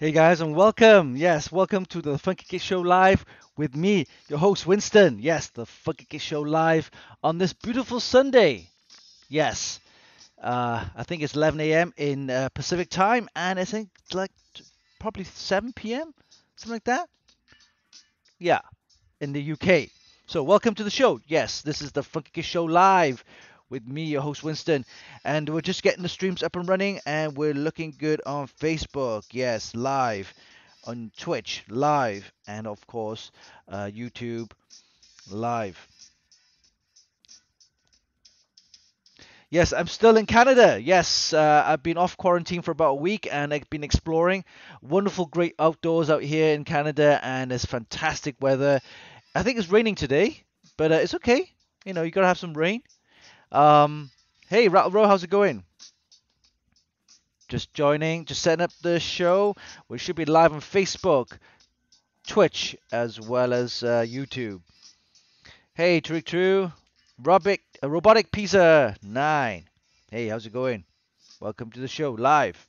Hey guys, and welcome. Yes, welcome to the Funky Kit Show Live with me, your host Winston. Yes, the Funky Kit Show Live on this beautiful Sunday. Yes, uh, I think it's 11 a.m. in uh, Pacific time, and I think like probably 7 p.m. something like that. Yeah, in the UK. So welcome to the show. Yes, this is the Funky Kit Show Live with me, your host Winston, and we're just getting the streams up and running, and we're looking good on Facebook. Yes, live on Twitch, live, and of course uh, YouTube, live. Yes, I'm still in Canada. Yes, uh, I've been off quarantine for about a week and I've been exploring. Wonderful, great outdoors out here in Canada, and it's fantastic weather. I think it's raining today, but uh, it's okay. You know, you gotta have some rain. Um, hey, Rattle Row, how's it going? Just joining, just setting up the show. We should be live on Facebook, Twitch, as well as uh, YouTube. Hey, Tariq True, Robic, uh, Robotic Pizza 9. Hey, how's it going? Welcome to the show, live.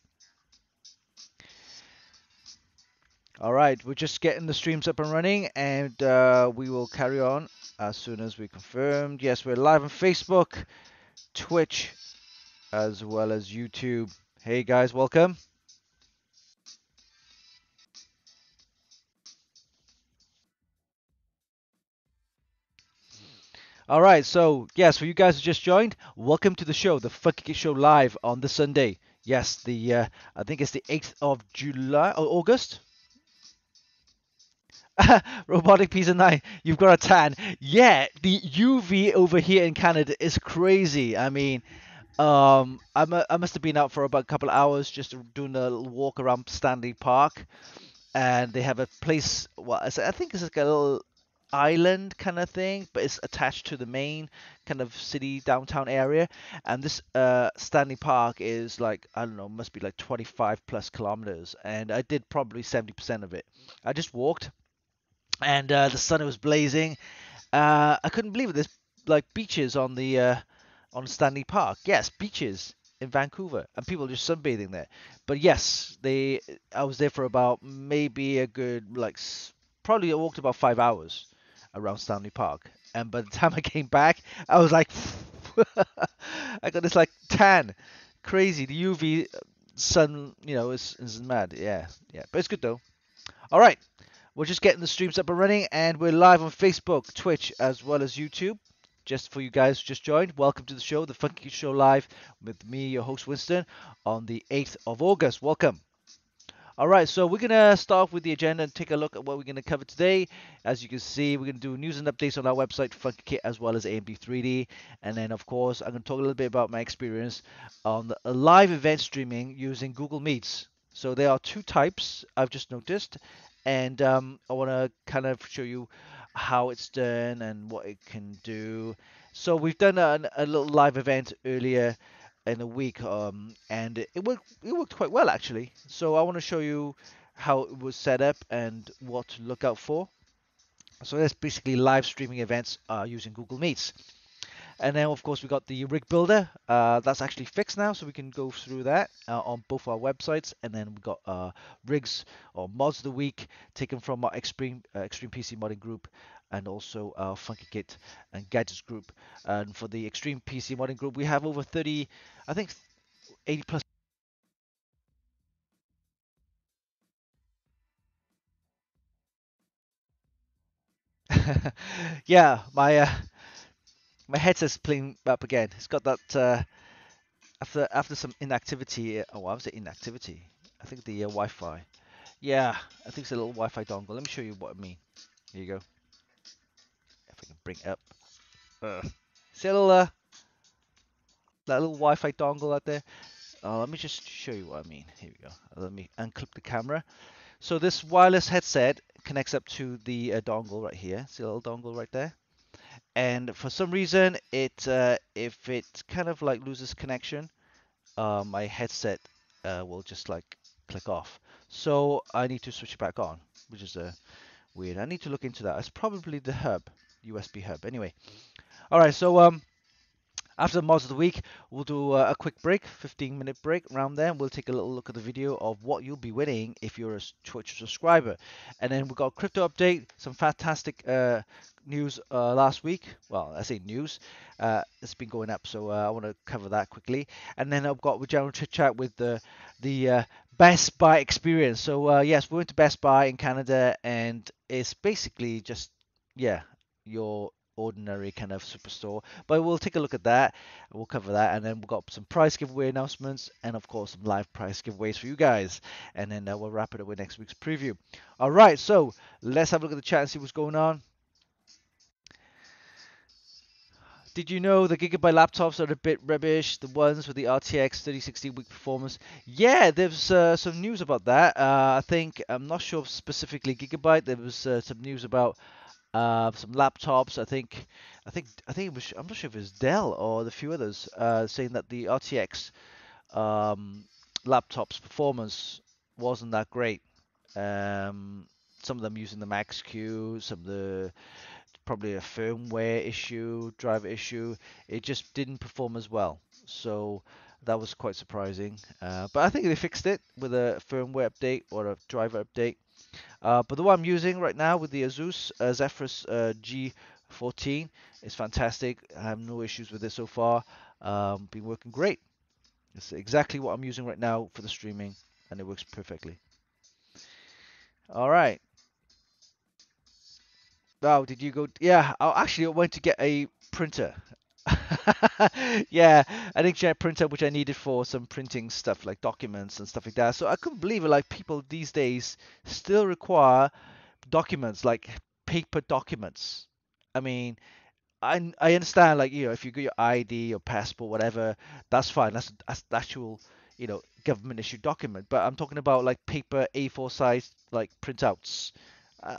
All right, we're just getting the streams up and running, and uh, we will carry on as soon as we confirmed. Yes, we're live on Facebook, Twitch, as well as YouTube. Hey guys, welcome. All right, so yes, for you guys who just joined, welcome to the show, the Funky Show live on the Sunday. Yes, the uh, I think it's the 8th of July or August. Robotic Pizza 9, you've got a tan. Yeah, the UV over here in Canada is crazy. I mean, um, I'm a, I must have been out for about a couple of hours just doing a walk around Stanley Park. And they have a place, well, I think it's like a little island kind of thing, but it's attached to the main kind of city downtown area. And this uh, Stanley Park is like I don't know, must be like 25 plus kilometers, and I did probably 70% of it. I just walked, and uh, the sun was blazing. Uh, I couldn't believe it. There's like beaches on the uh, on Stanley Park. Yes, beaches in Vancouver, and people just sunbathing there. But yes, they. I was there for about maybe a good like probably I walked about five hours around Stanley Park, and by the time I came back, I was like, I got this like tan, crazy. The UV sun, you know, is is mad. Yeah, yeah, but it's good though. All right. We're just getting the streams up and running, and we're live on Facebook, Twitch, as well as YouTube. Just for you guys who just joined, welcome to the show, the Funky Show Live, with me, your host Winston, on the 8th of August. Welcome. All right, so we're gonna start off with the agenda and take a look at what we're gonna cover today. As you can see, we're gonna do news and updates on our website, Funky Kit, as well as AMD 3D, and then of course I'm gonna talk a little bit about my experience on live event streaming using Google Meets. So there are two types I've just noticed, and um, I want to kind of show you how it's done and what it can do. So we've done a, a little live event earlier in the week, um, and it worked it worked quite well actually. So I want to show you how it was set up and what to look out for. So that's basically live streaming events uh, using Google Meets. And then, of course, we've got the rig builder. Uh, that's actually fixed now, so we can go through that uh, on both our websites. And then we've got uh, rigs or mods of the week taken from our Extreme uh, Extreme PC modding group, and also our Funky Kit and Gadgets group. And for the Extreme PC modding group, we have over 30, I think, 80 plus. yeah, my uh, my headset's playing up again. It's got that uh, after after some inactivity. Uh, oh, I was it inactivity? I think the uh, Wi-Fi. Yeah, I think it's a little Wi-Fi dongle. Let me show you what I mean. Here you go. If I can bring it up. Uh, see a little uh, that little Wi-Fi dongle out there. Uh, let me just show you what I mean. Here we go. Let me unclip the camera. So this wireless headset connects up to the uh, dongle right here. See a little dongle right there and for some reason it uh, if it kind of like loses connection uh, my headset uh, will just like click off. So I need to switch it back on which is uh, weird. I need to look into that. It's probably the hub USB hub anyway. All right so um After the mods of the week, we'll do a, quick break, 15 minute break around there. We'll take a little look at the video of what you'll be winning if you're a Twitch subscriber. And then we've got a crypto update, some fantastic uh, news uh, last week. Well, I say news. Uh, it's been going up, so uh, I want to cover that quickly. And then I've got a general chit chat with the the uh, Best Buy experience. So uh, yes, we went to Best Buy in Canada, and it's basically just yeah your ordinary kind of superstore. But we'll take a look at that. We'll cover that, and then we've got some prize giveaway announcements, and of course some live prize giveaways for you guys. And then uh, we'll wrap it up with next week's preview. All right, so let's have a look at the chat and see what's going on. Did you know the Gigabyte laptops are a bit rubbish? The ones with the RTX 3060 weak performance. Yeah, there's uh, some news about that. Uh, I think I'm not sure specifically Gigabyte. There was uh, some news about uh, some laptops. I think, I think, I think it was. I'm not sure if it was Dell or the few others uh, saying that the RTX um, laptops performance wasn't that great. Um, some of them using the Max-Q, some of the probably a firmware issue, driver issue. It just didn't perform as well. So that was quite surprising. Uh, but I think they fixed it with a firmware update or a driver update. Uh, but the one I'm using right now with the Asus uh, Zephyrus uh, G14 is fantastic. I have no issues with it so far. Um, been working great. It's exactly what I'm using right now for the streaming, and it works perfectly. All right. Oh, did you go? Yeah, I actually went to get a printer. yeah, an inkjet printer which I needed for some printing stuff like documents and stuff like that. So I couldn't believe it. Like people these days still require documents like paper documents. I mean, I I understand like you know if you got your ID, or passport, whatever, that's fine. That's that's the actual you know government issued document. But I'm talking about like paper A4 size like printouts. Uh,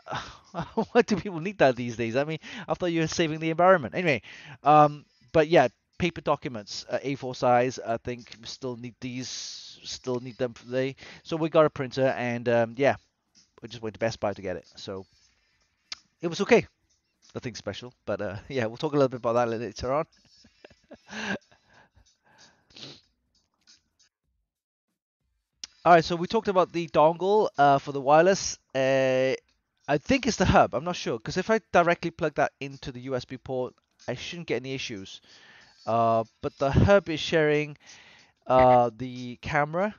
why do people need that these days? I mean, I thought you were saving the environment. Anyway, um, but yeah, paper documents, uh, A4 size. I think we still need these. Still need them for today. So we got a printer, and um, yeah, we just went to Best Buy to get it. So it was okay. Nothing special, but uh, yeah, we'll talk a little bit about that later on. All right, so we talked about the dongle uh, for the wireless. Uh, I think it's the hub. I'm not sure because if I directly plug that into the USB port, I shouldn't get any issues. Uh, but the hub is sharing uh, the camera,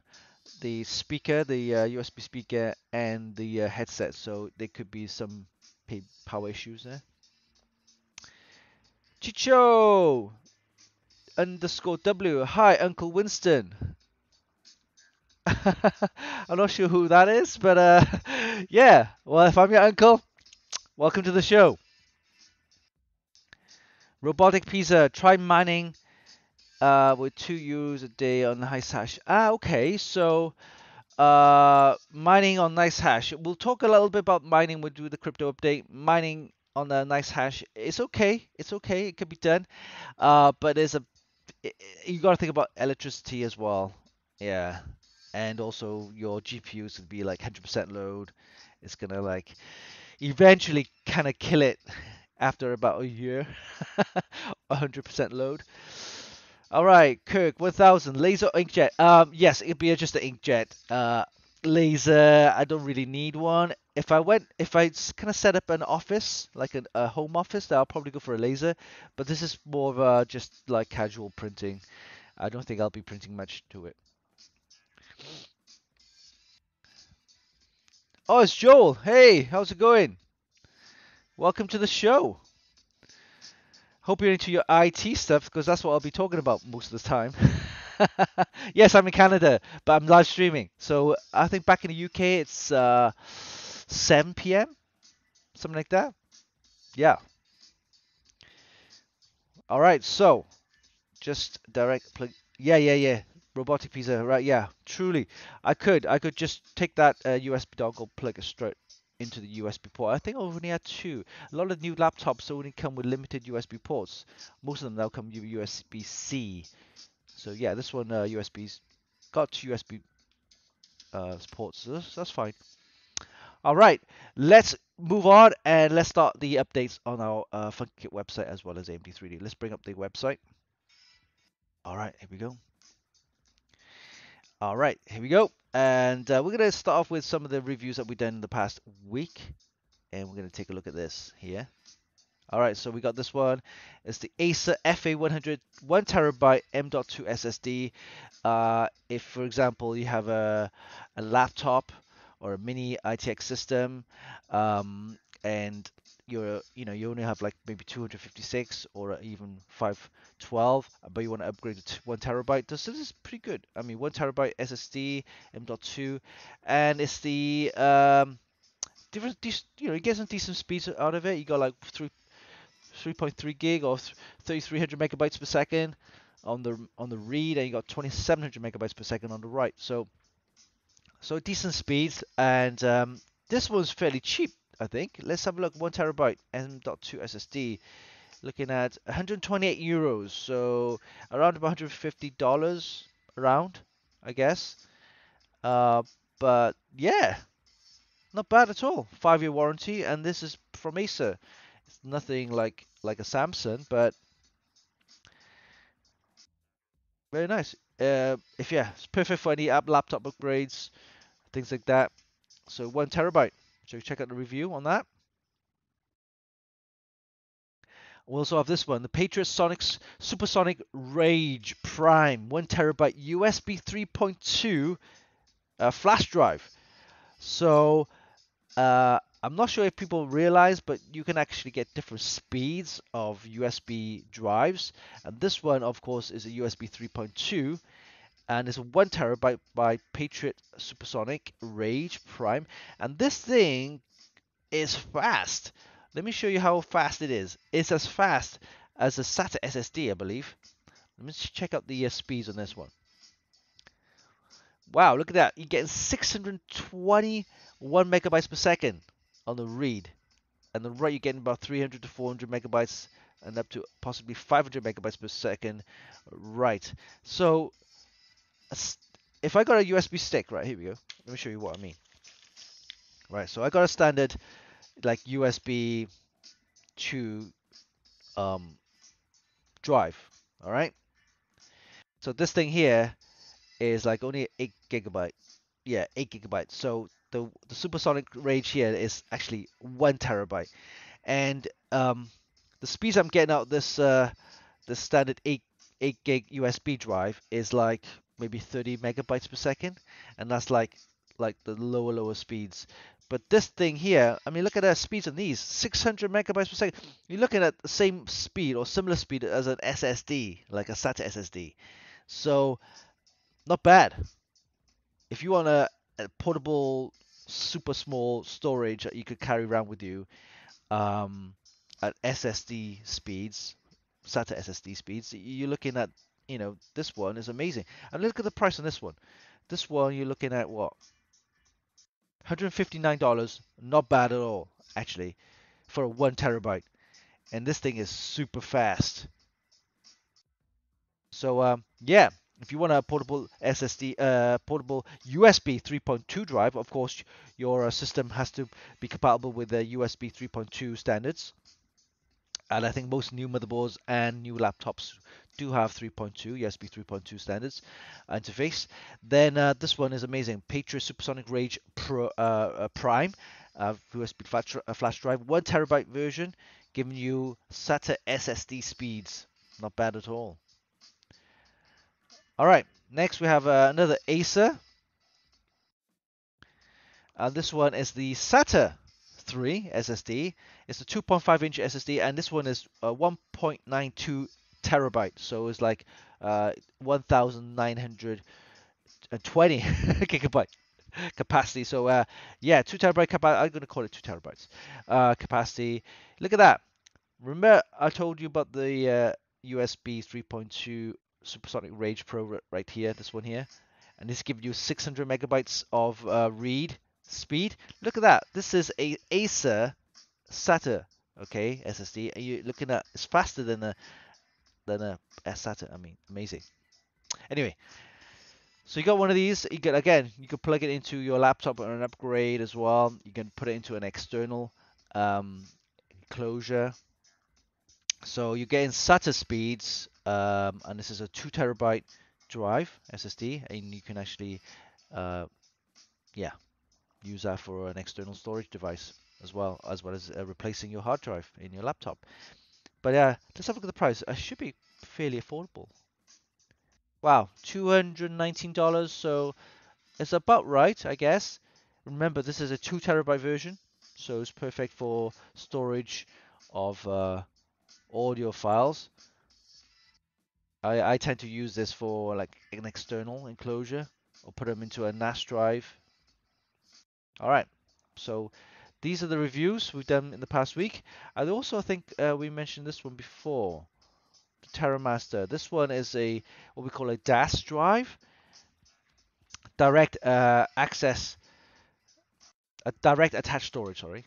the speaker, the uh, USB speaker, and the uh, headset. So there could be some power issues there. Chicho underscore W. Hi, Uncle Winston. I'm not sure who that is, but uh, yeah. Well, if I'm your uncle, welcome to the show. Robotic Pizza, try mining uh, with two euros a day on NiceHash. Ah, okay. So uh, mining on NiceHash. We'll talk a little bit about mining. We'll do the crypto update. Mining on NiceHash. It's okay. It's okay. It can be done. Uh, but there's a you got to think about electricity as well. Yeah and also your GPUs would be like 100% load. It's gonna like eventually kind of kill it after about a year, 100% load. All right, Kirk, 1000 laser inkjet. Um, yes, it'd be just an inkjet. Uh, laser. I don't really need one. If I went, if I kind of set up an office, like a, a home office, then I'll probably go for a laser. But this is more of a just like casual printing. I don't think I'll be printing much to it. Oh, it's Joel. Hey, how's it going? Welcome to the show. Hope you're into your IT stuff because that's what I'll be talking about most of the time. yes, I'm in Canada, but I'm live streaming. So I think back in the UK it's uh, 7 p.m. Something like that. Yeah. All right, so just direct plug. Yeah, yeah, yeah robotic pizza, right? Yeah, truly, I could, I could just take that uh, USB dongle, plug it straight into the USB port. I think I only had two. A lot of new laptops only come with limited USB ports. Most of them now come with USB-C. So yeah, this one uh, USB's got two USB uh, ports. So that's, that's fine. All right, let's move on and let's start the updates on our uh, FunkyKit website as well as AMD3D. Let's bring up the website. All right, here we go. All right, here we go. And uh, we're going to start off with some of the reviews that we've done in the past week. And we're going to take a look at this here. All right, so we got this one. It's the Acer FA100 one terabyte M.2 SSD. Uh, if, for example, you have a, a laptop or a mini ITX system, um, and you're you know you only have like maybe 256 or even 512 but you want to upgrade to one terabyte. This, this is pretty good. I mean one terabyte ssd m.2 and it's the um different you know you get some decent speeds out of it. You got like 3 3.3 gig or 3300 megabytes per second on the on the read and you got 2700 megabytes per second on the write. So so decent speeds and um, this one's fairly cheap I think. Let's have a look. One terabyte M.2 SSD. Looking at 128 euros, so around about 150 dollars around, I guess. Uh, but yeah, not bad at all. Five-year warranty, and this is from Acer. It's nothing like like a Samsung, but very nice. Uh, if yeah, it's perfect for any app laptop upgrades, things like that. So one terabyte. So check out the review on that. We also have this one, the Patriot Sonics Supersonic Rage Prime, one terabyte USB 3.2 uh, flash drive. So uh, I'm not sure if people realize, but you can actually get different speeds of USB drives. And this one, of course, is a USB 3.2 and it's one terabyte by Patriot Supersonic Rage Prime. And this thing is fast. Let me show you how fast it is. It's as fast as a SATA SSD, I believe. Let me check out the uh, speeds on this one. Wow, look at that. You're getting 621 megabytes per second on the read. And the write, you're getting about 300 to 400 megabytes and up to possibly 500 megabytes per second right. So if I got a USB stick, right, here we go. Let me show you what I mean. Right, so I got a standard like USB 2 um, drive, all right? So this thing here is like only 8 gigabyte. Yeah, 8 gigabytes. So the, the Supersonic Rage here is actually 1 terabyte. And um, the speeds I'm getting out this uh, the standard 8 8 gig USB drive is like maybe 30 megabytes per second, and that's like like the lower lower speeds. But this thing here, I mean, look at the speeds on these, 600 megabytes per second. You're looking at the same speed or similar speed as an SSD, like a SATA SSD. So, not bad. If you want a, a portable, super small storage that you could carry around with you um, at SSD speeds, SATA SSD speeds, you're looking at you know, this one is amazing. And look at the price on this one. This one you're looking at what? $159. Not bad at all, actually, for a one terabyte. And this thing is super fast. So um, yeah, if you want a portable SSD, uh, portable USB 3.2 drive, of course your uh, system has to be compatible with the USB 3.2 standards. And I think most new motherboards and new laptops do have 3.2 USB 3.2 standards interface. Then uh, this one is amazing. Patriot Supersonic Rage Pro, uh, uh, Prime uh, USB flash, uh, flash drive, one terabyte version, giving you SATA SSD speeds. Not bad at all. All right, next we have uh, another Acer. And this one is the SATA 3 SSD. It's a 2.5 inch SSD, and this one is 1.92 terabyte. So it's like uh, 1,920 gigabyte capacity. So uh, yeah, two terabyte capacity. I'm gonna call it two terabytes uh, capacity. Look at that. Remember I told you about the uh, USB 3.2 Supersonic Rage Pro right here, this one here, and this gives you 600 megabytes of uh, read speed. Look at that. This is a Acer SATA, okay, SSD, you're looking at it's faster than a than a, SATA. I mean, amazing. Anyway, so you got one of these. You can again, you can plug it into your laptop or an upgrade as well. You can put it into an external um. So you're getting SATA speeds um, and this is a two terabyte drive SSD, and you can actually, uh, yeah, use that for an external storage device as well, as well as uh, replacing your hard drive in your laptop. But yeah, let's have a look at the price. It should be fairly affordable. Wow, $219, so it's about right, I guess. Remember, this is a 2 terabyte version, so it's perfect for storage of uh, audio files. I, I tend to use this for like an external enclosure or put them into a NAS drive. All right, so these are the reviews we've done in the past week. I also think uh, we mentioned this one before, the TerraMaster. This one is a what we call a DAS drive, direct uh, access, a direct attached storage. Sorry,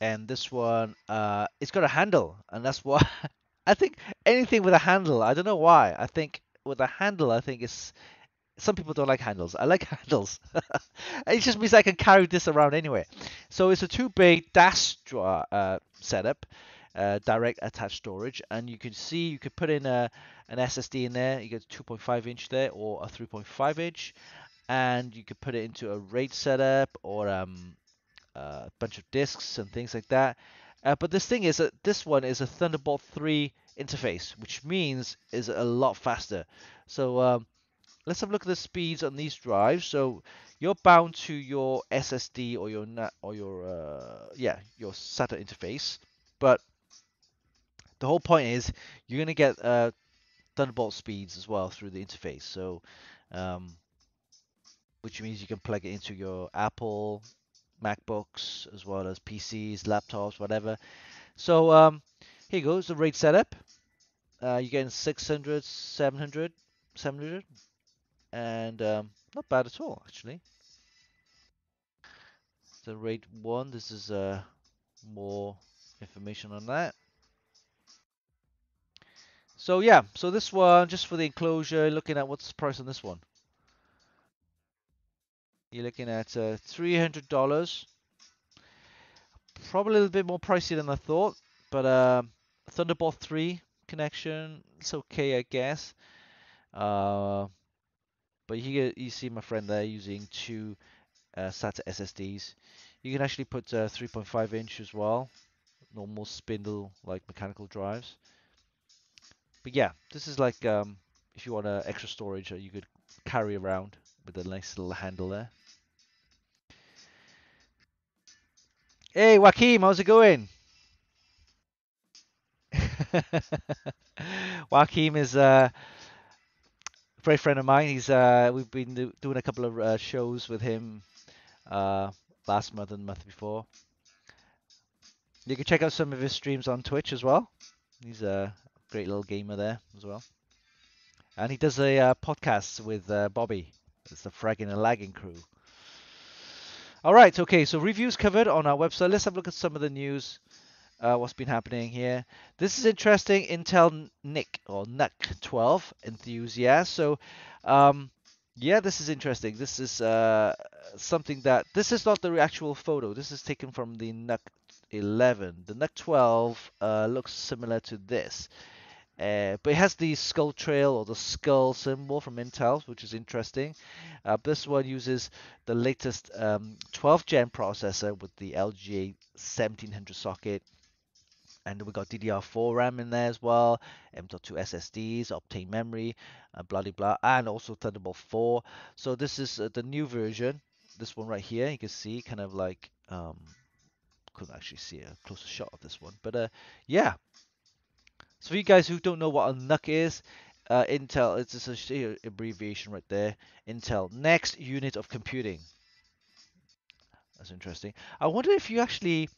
and this one uh, it's got a handle, and that's why I think anything with a handle. I don't know why. I think with a handle, I think it's some people don't like handles. I like handles. it just means I can carry this around anyway. So it's a two-bay DAS uh, setup, uh, direct attached storage, and you can see you could put in a an SSD in there. You get 2.5 inch there or a 3.5 inch, and you could put it into a RAID setup or um, a bunch of disks and things like that. Uh, but this thing is that this one is a Thunderbolt 3 interface, which means is a lot faster. So um, let's have a look at the speeds on these drives. So you're bound to your SSD or your or your uh, yeah your SATA interface, but the whole point is you're going to get uh, Thunderbolt speeds as well through the interface. So um, which means you can plug it into your Apple MacBooks as well as PCs, laptops, whatever. So um, here goes the RAID setup. Uh, you're getting 600, 700, 700, and um, not bad at all actually. So RAID 1, this is uh, more information on that. So yeah, so this one, just for the enclosure, looking at what's the price on this one. You're looking at uh, $300. Probably a little bit more pricey than I thought, but uh, Thunderbolt 3 connection, it's okay, I guess. Uh, but you see my friend there using two uh, SATA SSDs. You can actually put uh, 3.5 inch as well, normal spindle like mechanical drives. But yeah, this is like um, if you want uh, extra storage, uh, you could carry around with a nice little handle there. Hey Joaquim, how's it going? Joaquim is uh, great friend of mine. He's uh, we've been do doing a couple of uh, shows with him uh, last month and the month before. You can check out some of his streams on Twitch as well. He's a great little gamer there as well, and he does a uh, podcast with uh, Bobby. It's the Fragging and Lagging crew. All right, okay. So reviews covered on our website. Let's have a look at some of the news uh, what's been happening here. This is interesting. Intel NIC or NUC 12 enthusiast. So, um, yeah, this is interesting. This is uh, something that this is not the actual photo. This is taken from the NUC 11. The NUC 12 uh, looks similar to this. Uh, but it has the skull trail or the skull symbol from Intel, which is interesting. Uh, this one uses the latest um, 12 gen processor with the LGA 1700 socket and we got DDR4 RAM in there as well, M.2 SSDs, Optane memory, uh, blah blah blah, and also Thunderbolt 4. So this is uh, the new version. This one right here, you can see kind of like um, couldn't actually see a closer shot of this one, but uh, yeah. So for you guys who don't know what a NUC is, uh, Intel, it's just a abbreviation right there. Intel Next Unit of Computing. That's interesting. I wonder if you actually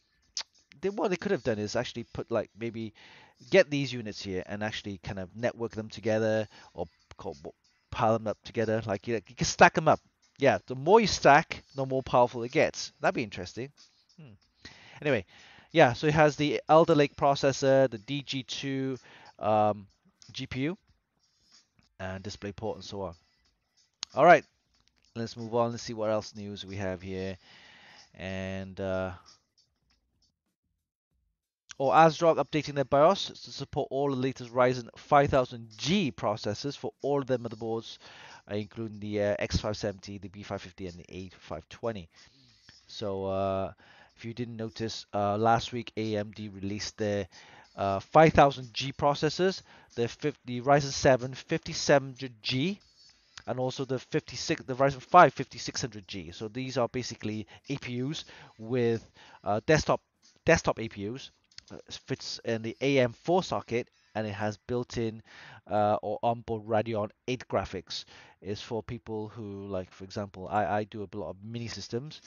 they, what they could have done is actually put like maybe get these units here and actually kind of network them together or pile them up together. Like you, you can stack them up. Yeah, the more you stack, the more powerful it gets. That'd be interesting. Hmm. Anyway, yeah, so it has the Alder Lake processor, the DG2 um, GPU, and DisplayPort and so on. All right, let's move on. Let's see what else news we have here. And uh, or ASRock updating their BIOS to support all the latest Ryzen 5000G processors for all of their motherboards, uh, including the uh, X570, the B550, and the A520. So, uh, if you didn't notice, uh, last week AMD released their 5000G processors, the, 50, the Ryzen 7 5700G, and also the 56 the Ryzen 5 5600G. So these are basically APUs with uh, desktop desktop APUs. Fits in the AM4 socket and it has built-in uh, or onboard Radeon 8 graphics. Is for people who like, for example, I, I do a lot of mini systems,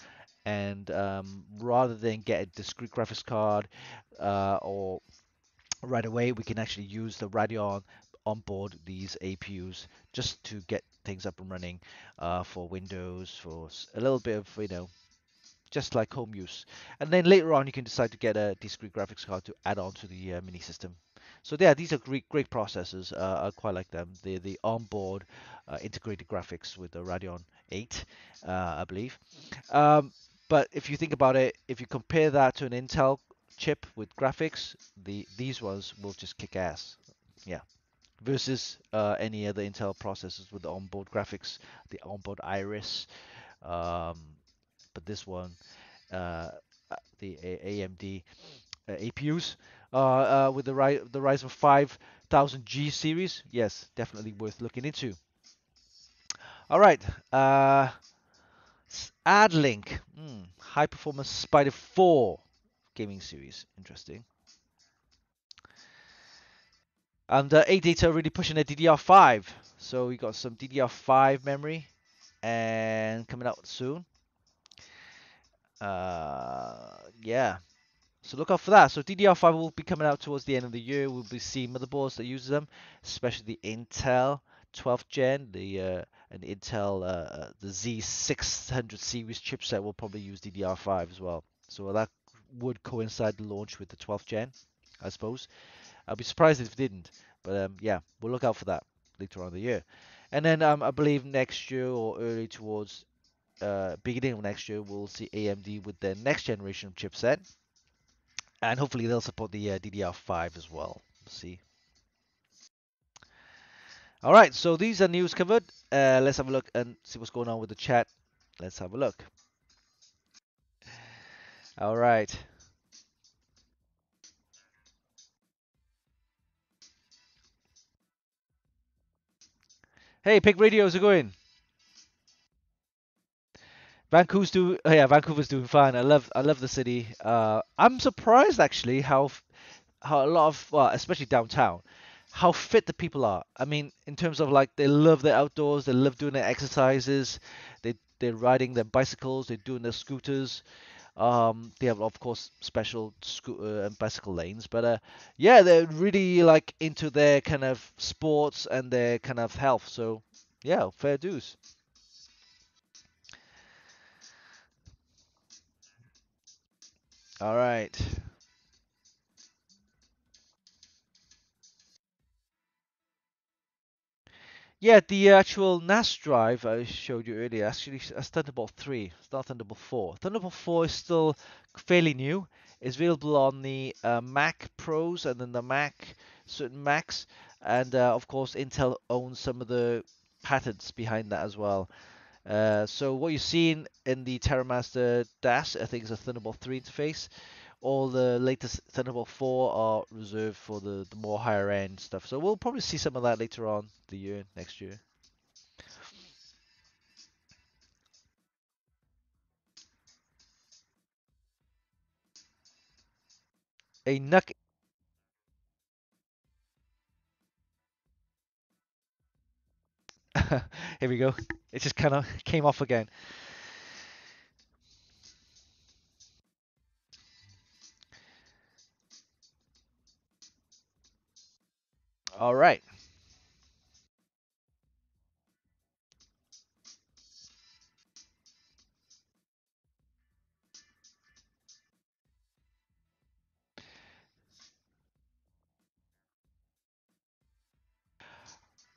and um, rather than get a discrete graphics card uh, or right away, we can actually use the Radeon onboard these APUs just to get things up and running uh, for Windows, for a little bit of, you know, just like home use. And then later on, you can decide to get a discrete graphics card to add on to the uh, mini system. So yeah, these are great, great processors. Uh, I quite like them. They're the onboard uh, integrated graphics with the Radeon 8, uh, I believe. Um, but if you think about it, if you compare that to an Intel chip with graphics, the these ones will just kick ass. Yeah versus uh, any other Intel processors with the onboard graphics, the onboard Iris, um, but this one, uh, the AMD uh, APUs uh, uh, with the Ry the Ryzen 5000G series, yes, definitely worth looking into. All right, AdLink, mm, high performance Spider 4 gaming series, interesting. And uh, ADATA really pushing a DDR5. So we got some DDR5 memory and coming out soon. Uh, yeah. So look out for that. So DDR5 will be coming out towards the end of the year. We'll be seeing motherboards that use them, especially the Intel 12th gen, the uh, an Intel uh, uh the Z600 series chipset will probably use DDR5 as well. So that would coincide the launch with the 12th gen, I suppose. I'd be surprised if it didn't. But um, yeah, we'll look out for that later on in the year. And then um, I believe next year or early towards uh, beginning of next year, we'll see AMD with their next generation chipset. And hopefully they'll support the uh, DDR5 as well. We'll see. All right, so these are news covered. Uh, let's have a look and see what's going on with the chat. Let's have a look. All right. Hey, Pig Radio, how's it going? Vancouver's do oh yeah, Vancouver's doing fine. I love I love the city. Uh, I'm surprised actually how how a lot of well, especially downtown, how fit the people are. I mean, in terms of like they love the outdoors, they love doing their exercises, they they're riding their bicycles, they're doing their scooters. Um, they have of course special scooter and bicycle lanes, but uh, yeah, they're really like into their kind of sports and their kind of health. So yeah, fair dues. All right. Yeah, the actual NAS drive I showed you earlier, actually, that's Thunderbolt 3, it's not Thunderbolt 4. Thunderbolt 4 is still fairly new. It's available on the uh, Mac Pros and then the Mac, certain Macs. And uh, of course, Intel owns some of the patents behind that as well. Uh, so what you're seeing in the TerraMaster Dash, I think is a Thunderbolt 3 interface all the latest Thunderbolt 4 are reserved for the, the more higher end stuff. So we'll probably see some of that later on the year, next year. A NUC Here we go. It just kind of came off again. All right.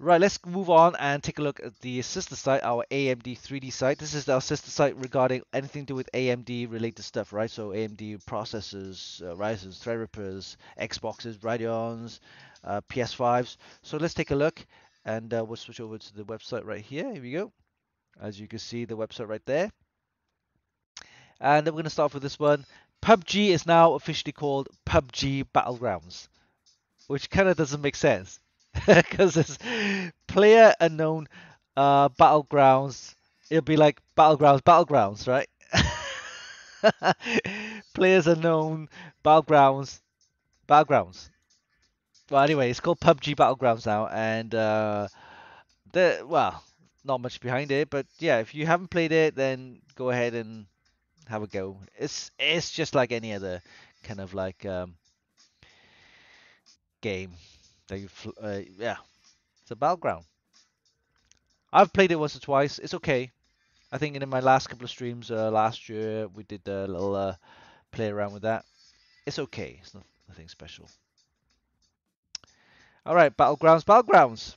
Right, let's move on and take a look at the sister site, our AMD 3D site. This is our sister site regarding anything to do with AMD related stuff, right? So AMD processors, uh, Ryzen's, Threadrippers, Xboxes, Radeons, uh, PS5s. So let's take a look and uh, we'll switch over to the website right here. Here we go. As you can see, the website right there. And we're going to start with this one. PUBG is now officially called PUBG Battlegrounds, which kind of doesn't make sense because it's player unknown uh, battlegrounds. It'll be like battlegrounds, battlegrounds, right? Players unknown battlegrounds, battlegrounds. Well, anyway, it's called PUBG Battlegrounds now, and uh, the well, not much behind it, but yeah, if you haven't played it, then go ahead and have a go. It's it's just like any other kind of like um, game you uh, yeah, it's a battleground. I've played it once or twice. It's okay. I think in my last couple of streams uh, last year we did a little uh, play around with that. It's okay. It's not, nothing special. All right, battlegrounds, battlegrounds.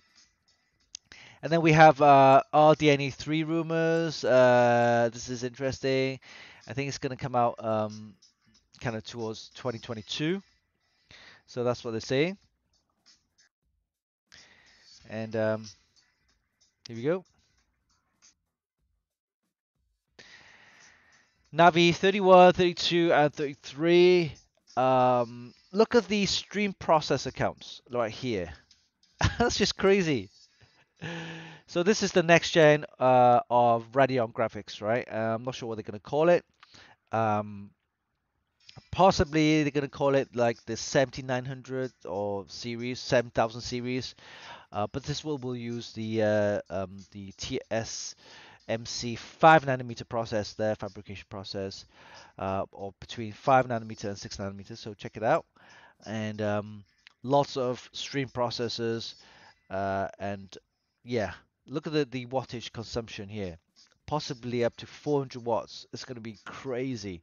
And then we have uh, RDNA 3 rumors. Uh, this is interesting. I think it's going to come out um, kind of towards 2022. So that's what they're saying. And um, here we go. Navi 31, 32, and 33. Um, look at the stream process accounts right here. That's just crazy. So this is the next gen uh, of Radeon graphics, right? Uh, I'm not sure what they're going to call it. Um, possibly they're going to call it like the 7900 or series, 7000 series. Uh, but this will will use the uh, um, the TSMC 5 nanometer process there, fabrication process, uh, or between 5 nanometer and 6 nanometers. So check it out. And um, lots of stream processors, uh, and yeah, look at the, the wattage consumption here. Possibly up to 400 watts. It's going to be crazy.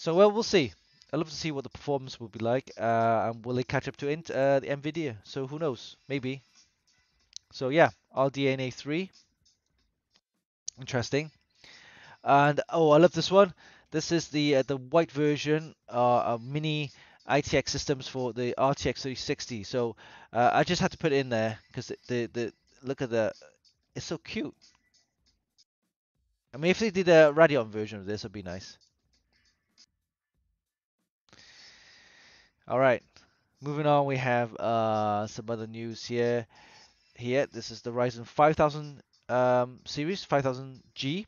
So well, we'll see. I'd love to see what the performance will be like, uh, and will it catch up to int, uh, the NVIDIA? So who knows? Maybe. So yeah, RDNA 3. Interesting. And oh, I love this one. This is the uh, the white version, uh, mini ITX systems for the RTX 360. So uh, I just had to put it in there because the, the the look at the, it's so cute. I mean, if they did a Radeon version of this, it'd be nice. All right, moving on, we have uh, some other news here. Here, this is the Ryzen 5000 um, series, 5000G.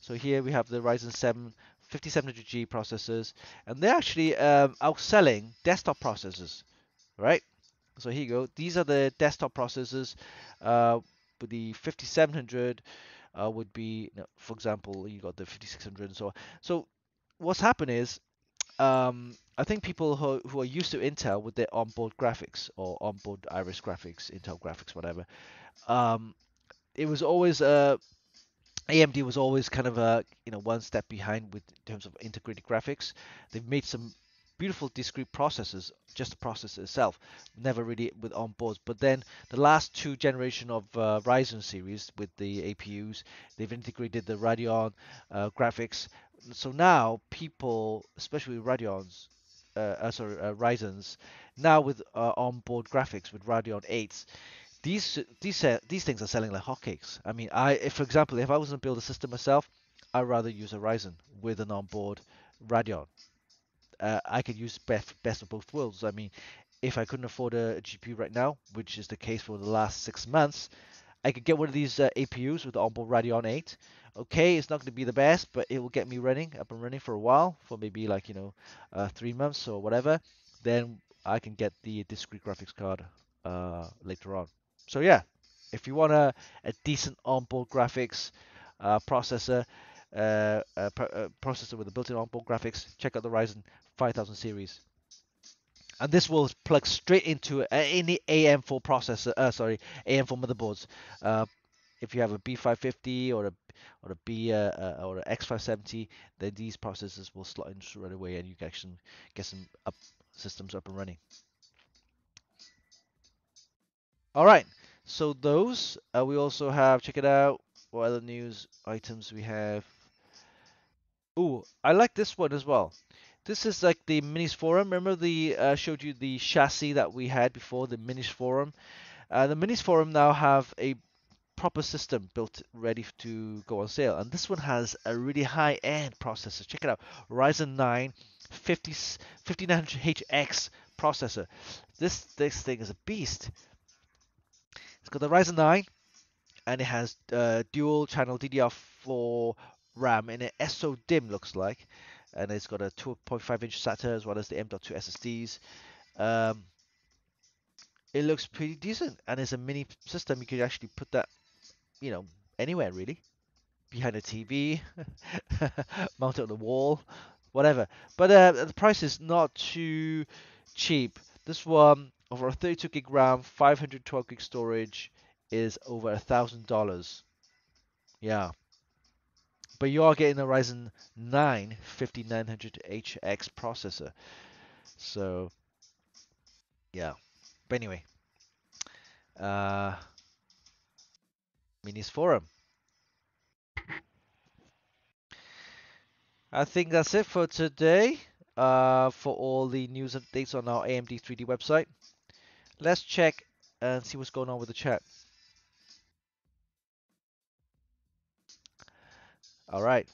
So here we have the Ryzen 7 5700G processors, and they're actually um, outselling desktop processors, right? So here you go. These are the desktop processors. Uh, the 5700 uh, would be, you know, for example, you got the 5600 and so on. So what's happened is um, I think people who, who are used to Intel with their onboard graphics or onboard Iris graphics, Intel graphics, whatever, um, it was always uh, AMD was always kind of a you know one step behind with in terms of integrated graphics. They've made some beautiful discrete processors, just the processor itself, never really with on boards. But then the last two generation of uh, Ryzen series with the APUs, they've integrated the Radeon uh, graphics. So now people, especially Radeons, uh, uh, sorry, uh, Ryzen's, now with uh, onboard graphics with Radeon 8s, these these these things are selling like hotcakes. I mean, I if, for example, if I was to build a system myself, I'd rather use a Ryzen with an onboard Radeon I could use best best of both worlds. I mean, if I couldn't afford a, GPU right now, which is the case for the last six months, I could get one of these uh, APUs with the onboard Radeon 8. Okay, it's not going to be the best, but it will get me running up and running for a while, for maybe like you know, uh, three months or whatever. Then I can get the discrete graphics card uh, later on. So yeah, if you want a, a decent onboard graphics uh, processor, uh, uh, processor with a built-in onboard graphics, check out the Ryzen 5000 series. And this will plug straight into any AM4 processor, uh, sorry, AM4 motherboards. Uh, if you have a B550 or a or a B uh, uh or a X570, then these processors will slot in right away, and you can actually get some up systems up and running. All right. So those uh, we also have. Check it out. What other news items we have? Ooh, I like this one as well. This is like the Minisforum. Remember the uh, showed you the chassis that we had before the Minisforum. Uh, the Minisforum now have a proper system built ready to go on sale, and this one has a really high-end processor. Check it out, Ryzen 9 50 5900HX processor. This this thing is a beast. It's got the Ryzen 9, and it has uh, dual channel DDR4 RAM in an SO-DIMM looks like, and it's got a 2.5 inch SATA as well as the M.2 SSDs. Um, it looks pretty decent, and it's a mini system. You could actually put that, you know, anywhere really, behind a TV, mount it on the wall, whatever. But uh, the price is not too cheap. This one over a 32 gig RAM, 512 gig storage is over a thousand dollars. Yeah. But you are getting a Ryzen 9 5900HX processor. So, yeah. But anyway, uh, Minisforum. I think that's it for today. Uh, for all the news updates on our AMD 3D website. Let's check and see what's going on with the chat. All right.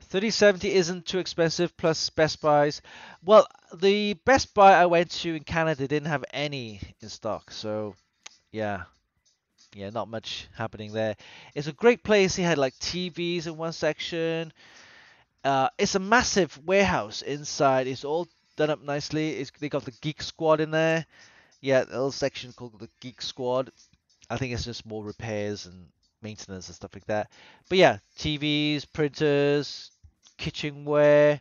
Thirty seventy isn't too expensive. Plus Best Buys. Well, the Best Buy I went to in Canada didn't have any in stock, so yeah, yeah, not much happening there. It's a great place. He had like TVs in one section. Uh, it's a massive warehouse inside. It's all done up nicely. It's, they got the Geek Squad in there. Yeah, a little section called the Geek Squad. I think it's just more repairs and maintenance and stuff like that. But yeah, TVs, printers, kitchenware,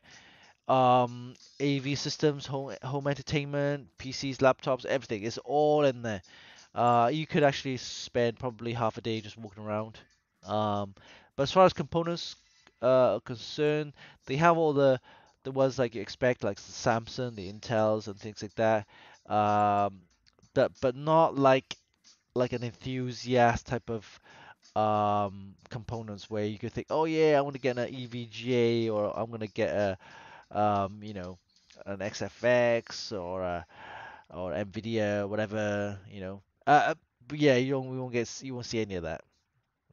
um, AV systems, home home entertainment, PCs, laptops, everything. It's all in there. Uh, you could actually spend probably half a day just walking around. Um, but as far as components uh, are concerned, they have all the the ones like you expect, like the Samsung, the Intels, and things like that. Um, that but not like like an enthusiast type of um, components where you could think, oh yeah, I want to get an EVGA or I'm gonna get a um, you know an XFX or a, or NVIDIA, whatever you know. Uh, uh, yeah, you don't, we won't get, you won't see any of that.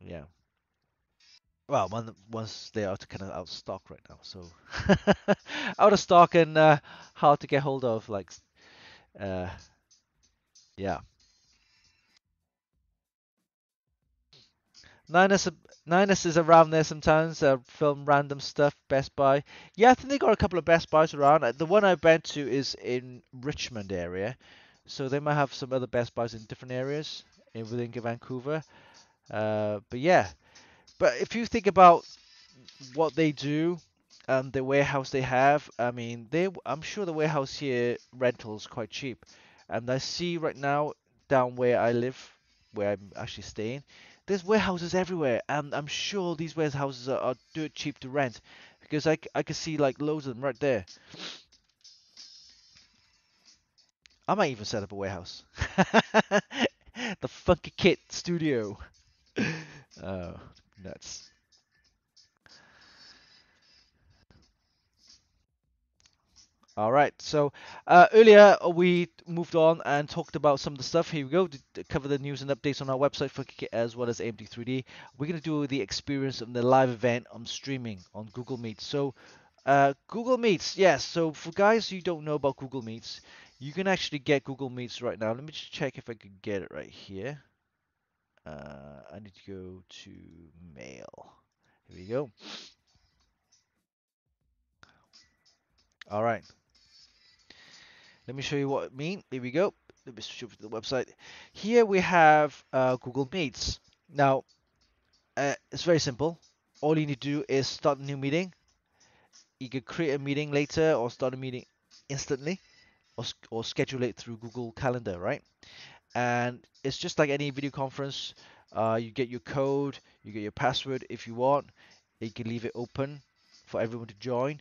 Yeah. Well, one, once they are kind of out of stock right now, so out of stock and uh, hard to get hold of. Like, uh, yeah. Ninus, Ninus is around there sometimes. Uh, film random stuff. Best Buy. Yeah, I think they got a couple of Best Buys around. The one I've been to is in Richmond area. So they might have some other Best Buys in different areas in within Vancouver. Uh, but yeah, but if you think about what they do, and the warehouse they have, I mean, they I'm sure the warehouse here rental is quite cheap, and I see right now down where I live, where I'm actually staying, there's warehouses everywhere, and I'm sure these warehouses are, are dirt cheap to rent, because I I can see like loads of them right there. I might even set up a warehouse. the Funky Kit Studio. oh, nuts. All right. So uh, earlier we moved on and talked about some of the stuff. Here we go to cover the news and updates on our website for as well as AMD3D. We're going to do the experience of the live event on streaming on Google Meet. So uh, Google Meets, yes. So for guys who don't know about Google Meets, you can actually get Google Meets right now. Let me just check if I can get it right here. Uh, I need to go to mail. Here we go. All right. Let me show you what I mean. Here we go. Let me show you the website. Here we have uh, Google Meets. Now, uh, it's very simple. All you need to do is start a new meeting. You can create a meeting later or start a meeting instantly or, or schedule it through Google Calendar, right? And it's just like any video conference. Uh, you get your code, you get your password if you want. You can leave it open for everyone to join.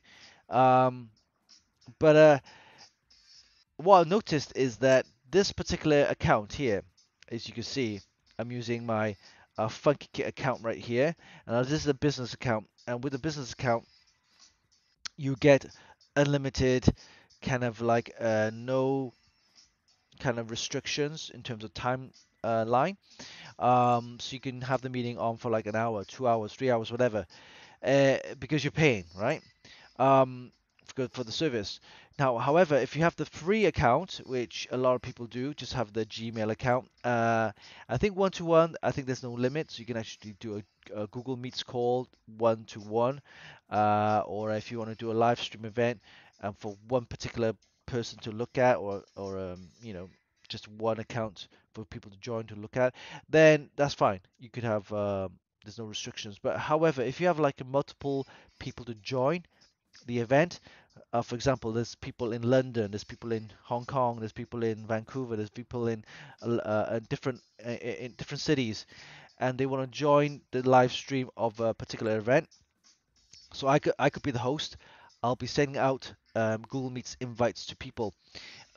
Um, but uh, what I noticed is that this particular account here, as you can see, I'm using my uh, FunkyKit account right here, and this is a business account. And with the business account, you get unlimited, kind of like uh, no kind of restrictions in terms of time uh, line. Um, so you can have the meeting on for like an hour, two hours, three hours, whatever, uh, because you're paying, right? Um, for the service. Now, however, if you have the free account, which a lot of people do, just have the Gmail account. Uh, I think one to one. I think there's no limit, so you can actually do a, a Google Meets call one to one, or if you want to do a live stream event, um, for one particular person to look at, or or um, you know just one account for people to join to look at, then that's fine. You could have uh, there's no restrictions. But however, if you have like a multiple people to join the event, uh, for example, there's people in London, there's people in Hong Kong, there's people in Vancouver, there's people in uh, uh different uh, in different cities, and they want to join the live stream of a particular event. So I could I could be the host. I'll be sending out um, Google Meets invites to people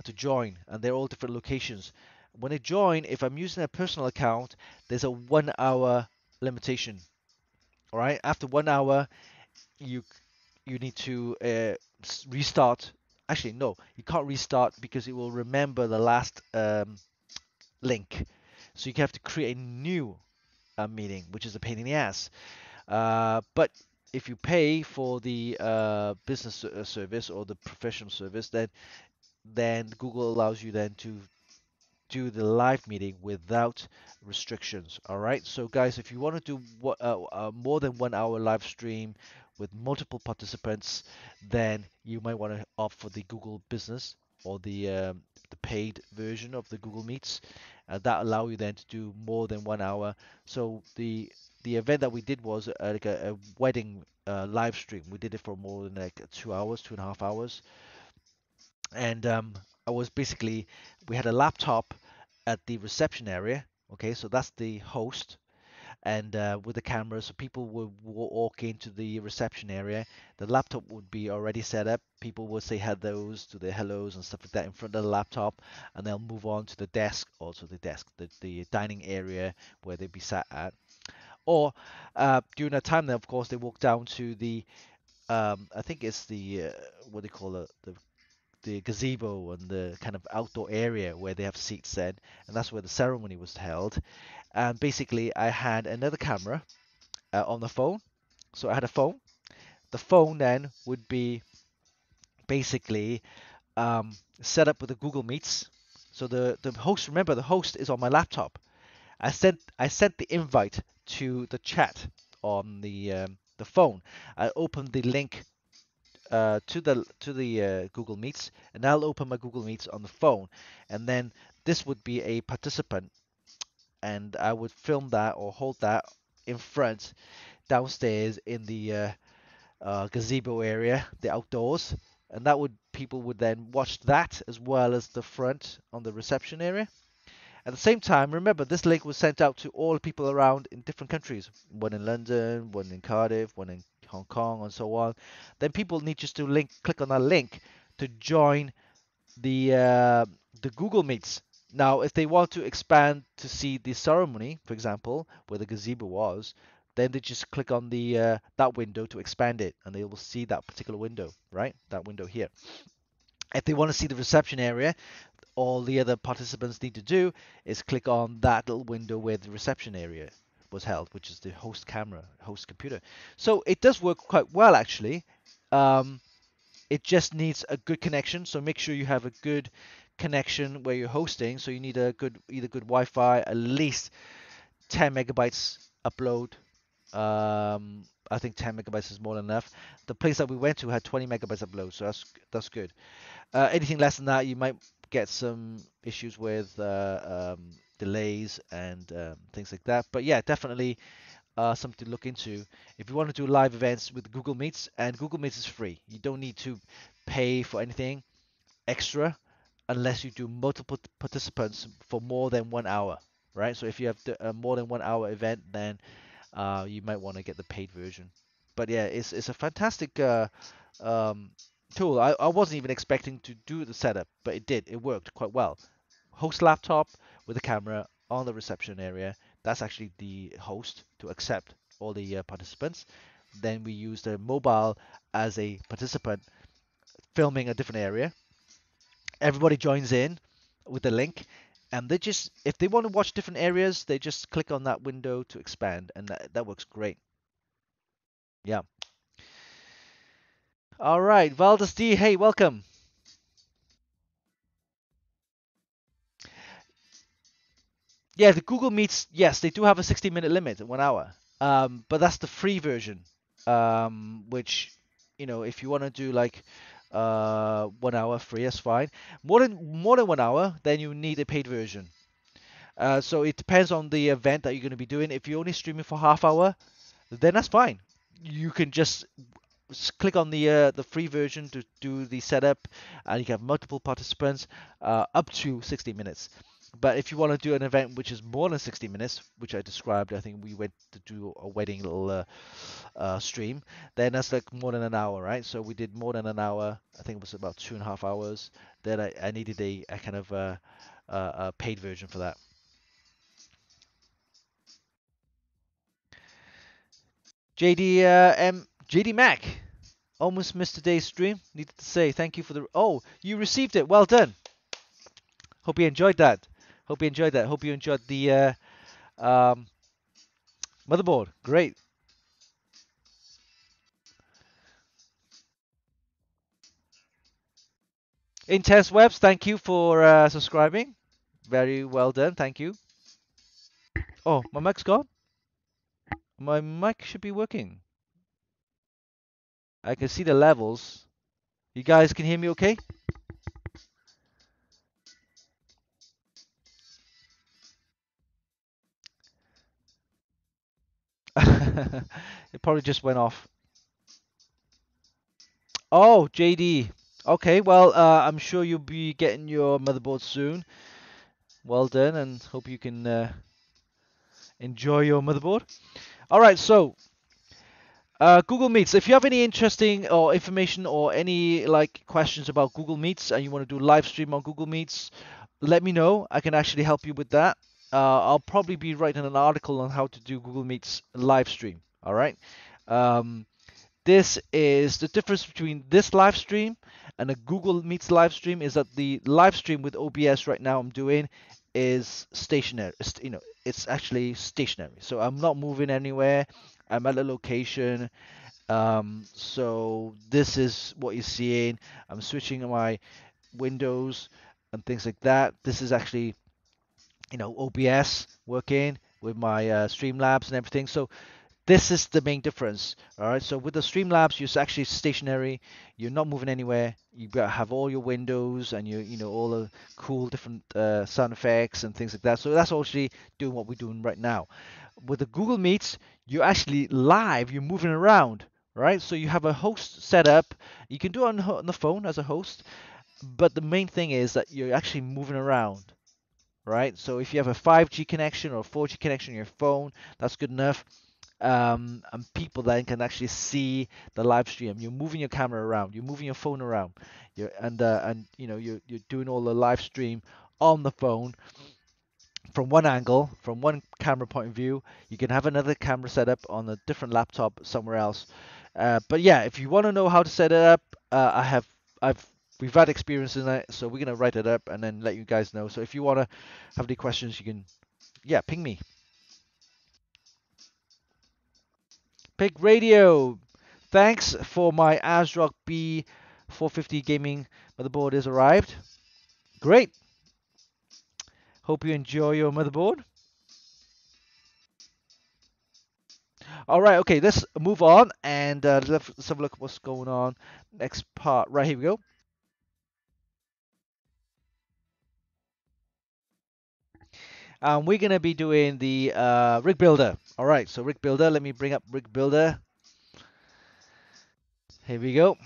to join, and they're all different locations. When they join, if I'm using a personal account, there's a one hour limitation. All right, after one hour, you you need to uh, restart. Actually, no, you can't restart because it will remember the last um, link. So you have to create a new uh, meeting, which is a pain in the ass. Uh, but if you pay for the uh, business uh, service or the professional service, then then Google allows you then to do the live meeting without restrictions. All right. So guys, if you want to do what, uh, uh, more than one hour live stream with multiple participants, then you might want to opt for the Google Business or the um, the paid version of the Google Meets. Uh, that allow you then to do more than one hour. So the the event that we did was uh, like a, a wedding uh, live stream. We did it for more than like two hours, two and a half hours, and um, I was basically we had a laptop at the reception area. Okay, so that's the host, and uh, with the camera, so people would walk into the reception area. The laptop would be already set up. People would say hellos to the hellos and stuff like that in front of the laptop, and they'll move on to the desk, also the desk, the, the dining area where they'd be sat at. Or uh, during that time, then of course they walk down to the, um, I think it's the uh, what they call it, the the gazebo and the kind of outdoor area where they have seats then, and that's where the ceremony was held. And basically, I had another camera uh, on the phone, so I had a phone. The phone then would be basically um, set up with the Google Meets. So the the host, remember, the host is on my laptop. I sent I sent the invite to the chat on the um, the phone. I opened the link uh, to the to the uh, Google Meets, and I'll open my Google Meets on the phone, and then this would be a participant, and I would film that or hold that in front, downstairs in the uh, uh, gazebo area, the outdoors, and that would people would then watch that as well as the front on the reception area. At the same time, remember this link was sent out to all people around in different countries. One in London, one in Cardiff, one in Hong Kong, and so on. Then people need just to link, click on that link to join the uh, the Google Meets. Now, if they want to expand to see the ceremony, for example, where the gazebo was, then they just click on the uh, that window to expand it, and they will see that particular window, right? That window here. If they want to see the reception area, all the other participants need to do is click on that little window where the reception area was held, which is the host camera, host computer. So it does work quite well actually. Um, it just needs a good connection. So make sure you have a good connection where you're hosting. So you need a good either good Wi-Fi, at least 10 megabytes upload. Um, I think 10 megabytes is more than enough. The place that we went to had 20 megabytes upload, so that's that's good. Uh, anything less than that, you might get some issues with uh, um, delays and um, things like that. But yeah, definitely uh, something to look into. If you want to do live events with Google Meets, and Google Meets is free, you don't need to pay for anything extra unless you do multiple participants for more than one hour, right? So if you have a more than one hour event, then uh, you might want to get the paid version. but yeah, it's it's a fantastic uh, um, tool. I, I wasn't even expecting to do the setup, but it did. It worked quite well. Host laptop with a camera on the reception area. That's actually the host to accept all the uh, participants. Then we use the mobile as a participant filming a different area. Everybody joins in with the link and they just if they want to watch different areas they just click on that window to expand and that, that works great. Yeah. All right Valdez D hey welcome. Yeah the Google Meets yes they do have a 60 minute limit one hour. Um, but that's the free version. Um, which you know if you want to do like uh, one hour free that's fine. More than more than one hour then you need a paid version. Uh, so it depends on the event that you're going to be doing. If you're only streaming for half hour then that's fine. You can just click on the uh, the free version to do the setup and you can have multiple participants uh, up to 60 minutes but if you want to do an event which is more than 60 minutes, which I described, I think we went to do a wedding little uh, uh, stream, then that's like more than an hour, right? So we did more than an hour. I think it was about two and a half hours. Then I, I needed a, a kind of uh, a paid version for that. JD uh, M JD Mac almost missed today's stream. Needed to say thank you for the. Oh, you received it. Well done. Hope you enjoyed that. Hope you enjoyed that. Hope you enjoyed the uh, um, motherboard. Great. Intense Webs, thank you for uh, subscribing. Very well done. Thank you. Oh, my mic's gone? My mic should be working. I can see the levels. You guys can hear me okay? it probably just went off. Oh, JD. Okay, well, uh, I'm sure you'll be getting your motherboard soon. Well done, and hope you can uh, enjoy your motherboard. All right, so uh, Google Meets. If you have any interesting or information or any like questions about Google Meets and you want to do live stream on Google Meets, let me know. I can actually help you with that uh, I'll probably be writing an article on how to do Google Meets live stream. All right. Um, this is the difference between this live stream and a Google Meets live stream is that the live stream with OBS right now I'm doing is stationary. It's, you know, it's actually stationary. So I'm not moving anywhere. I'm at a location. Um, so this is what you're seeing. I'm switching my windows and things like that. This is actually you know OBS working with my uh, Streamlabs and everything. So this is the main difference. All right. So with the Streamlabs, you're actually stationary. You're not moving anywhere. You have all your windows and you you know all the cool different uh, sound effects and things like that. So that's actually doing what we're doing right now. With the Google Meets, you're actually live. You're moving around. Right. So you have a host set up. You can do it on, on the phone as a host. But the main thing is that you're actually moving around right? So if you have a 5G connection or a 4G connection on your phone, that's good enough. Um, and people then can actually see the live stream. You're moving your camera around, you're moving your phone around, you're, and uh, and you know you're you're doing all the live stream on the phone from one angle, from one camera point of view. You can have another camera set up on a different laptop somewhere else. Uh, but yeah, if you want to know how to set it up, uh, I have I've we've had experience in it, so we're gonna write it up and then let you guys know. So if you wanna have any questions, you can, yeah, ping me. Pig Radio, thanks for my ASRock B450 gaming motherboard has arrived. Great. Hope you enjoy your motherboard. All right, okay, let's move on and uh, let's have a look at what's going on. Next part, right here we go. Um, we're going to be doing the uh, rig builder. All right, so rig builder, let me bring up rig builder. Here we go.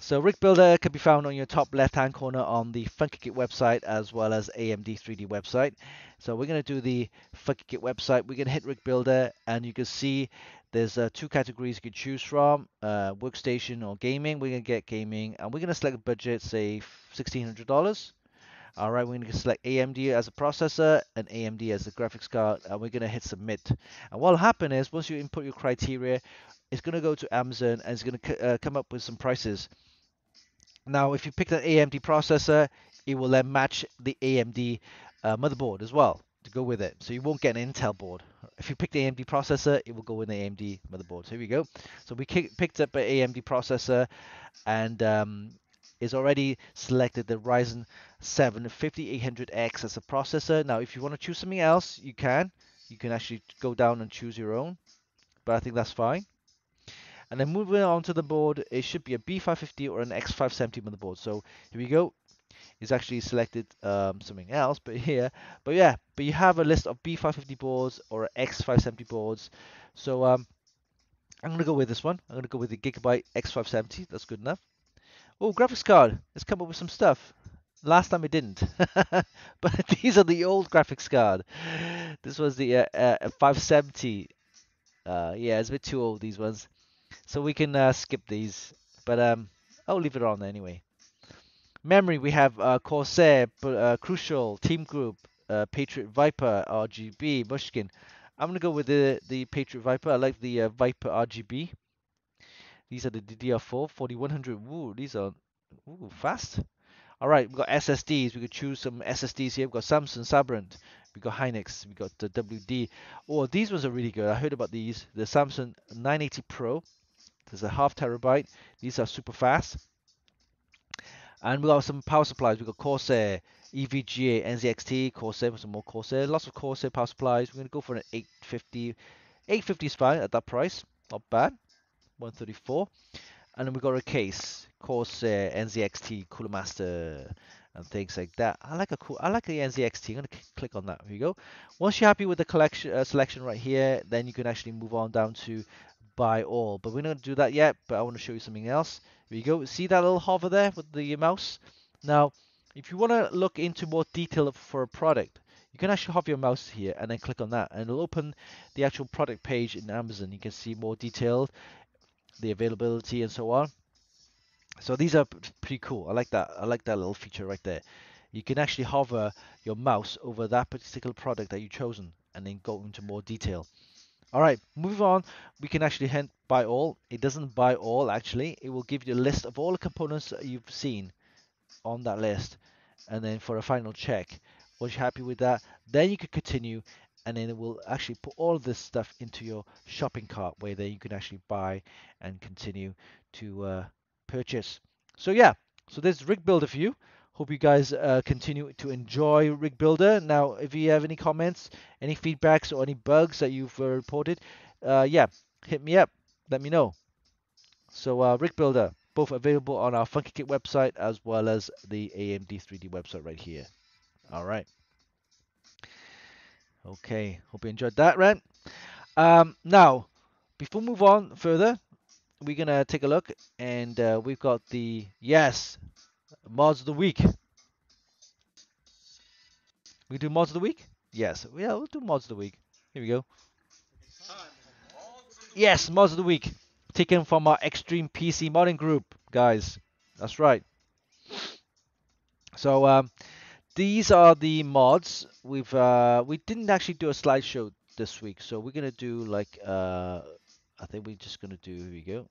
So Rig Builder can be found on your top left hand corner on the FunkyKit website as well as AMD 3D website. So we're going to do the FunkyKit website. We're going to hit Rig Builder and you can see there's uh, two categories you can choose from, uh, workstation or gaming. We're going to get gaming and we're going to select a budget, say $1,600. All right, we're going to select AMD as a processor and AMD as the graphics card, and we're going to hit submit. And what will happen is once you input your criteria, it's going to go to Amazon and it's going to uh, come up with some prices. Now, if you pick an AMD processor, it will then match the AMD uh, motherboard as well to go with it. So you won't get an Intel board. If you pick the AMD processor, it will go with the AMD motherboard. So here we go. So we picked up an AMD processor and um, is already selected the Ryzen 7 5800X as a processor. Now, if you want to choose something else, you can. You can actually go down and choose your own, but I think that's fine. And then moving on to the board, it should be a B550 or an X570 motherboard. So here we go. It's actually selected um, something else, but here, but yeah, but you have a list of B550 boards or X570 boards. So um, I'm gonna go with this one. I'm gonna go with the Gigabyte X570. That's good enough. Oh, graphics card. It's come up with some stuff. Last time it didn't. but these are the old graphics card. This was the uh, uh, 570. Uh, yeah, it's a bit too old, these ones. So we can uh, skip these, but um, I'll leave it on anyway. Memory, we have uh, Corsair, uh, Crucial, Team Group, Patriot Viper, RGB, Mushkin. I'm going to go with the, the Patriot Viper. I like the Viper RGB. These are the DDR4, 4100. Ooh, these are ooh, fast. All right, we've got SSDs. We could choose some SSDs here. We've got Samsung, Sabrent. We've got Hynix. We've got the WD. Oh, these ones are really good. I heard about these. The Samsung 980 Pro. There's a half terabyte. These are super fast. And we've got some power supplies. We've got Corsair, EVGA, NZXT, Corsair, some more Corsair. Lots of Corsair power supplies. We're going to go for an 850. 850 is fine at that price. Not bad. 134. And then we got a case, Corsair, NZXT, Cooler Master, and things like that. I like a cool. I like the NZXT. I'm gonna click on that. Here you go. Once you're happy with the collection uh, selection right here, then you can actually move on down to buy all. But we're not to do that yet, but I want to show you something else. Here you go. See that little hover there with the mouse? Now, if you want to look into more detail for a product, you can actually hover your mouse here and then click on that and it'll open the actual product page in Amazon. You can see more detailed, the availability and so on. So these are pretty cool. I like that. I like that little feature right there. You can actually hover your mouse over that particular product that you've chosen and then go into more detail. All right, move on. We can actually hit buy all. It doesn't buy all actually. It will give you a list of all the components you've seen on that list. And then for a final check, once you're happy with that, then you could continue and then it will actually put all of this stuff into your shopping cart where then you can actually buy and continue to uh, purchase. So yeah, so there's Rig Builder for you. Hope you guys uh, continue to enjoy Rig Builder. Now, if you have any comments, any feedbacks, or any bugs that you've uh, reported, uh, yeah, hit me up. Let me know. So, uh, Rig Builder, both available on our FunkyKit website as well as the AMD 3D website right here. All right. Okay, hope you enjoyed that, right? Um, now, before we move on further, we're gonna take a look, and uh, we've got the yes mods of the week. We do mods of the week? Yes. Yeah, we'll do mods of the week. Here we go. Yes, mods of the week. Taken from our Extreme PC modding group, guys. That's right. So um, these are the mods. We've uh, we didn't actually do a slideshow this week, so we're gonna do like uh, I think we're just gonna do. Here we go.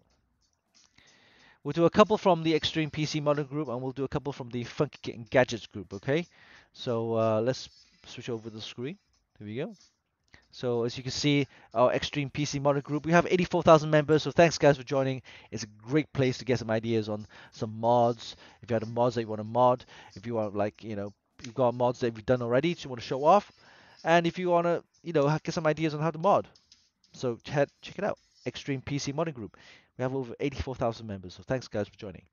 We'll do a couple from the Extreme PC Modding group and we'll do a couple from the Funky Kit and Gadgets group, okay? So uh, let's switch over the screen. Here we go. So as you can see, our Extreme PC Modding group, we have 84,000 members. So thanks guys for joining. It's a great place to get some ideas on some mods. If you have mods that you want to mod, if you want like, you know, you've got mods that you've done already, so you want to show off. And if you want to, you know, get some ideas on how to mod. So check, check it out. Extreme PC Modding Group. We have over 84,000 members, so thanks guys for joining.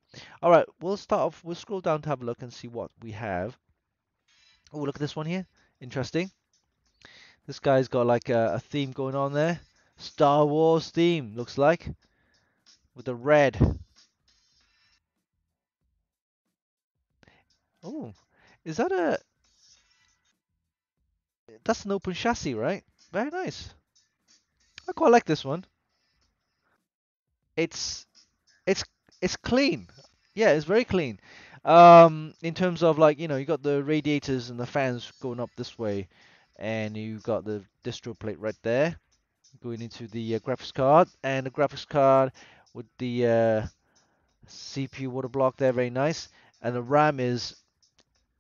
All right, we'll start off, we'll scroll down to have a look and see what we have. Oh, look at this one here. Interesting. This guy's got like a, a theme going on there. Star Wars theme, looks like. With the red. Oh, is that a? That's an open chassis, right? Very nice. I quite like this one. It's it's it's clean. Yeah, it's very clean. Um, in terms of like you know you got the radiators and the fans going up this way, and you've got the distro plate right there going into the uh, graphics card, and the graphics card with the uh, CPU water block there, very nice, and the RAM is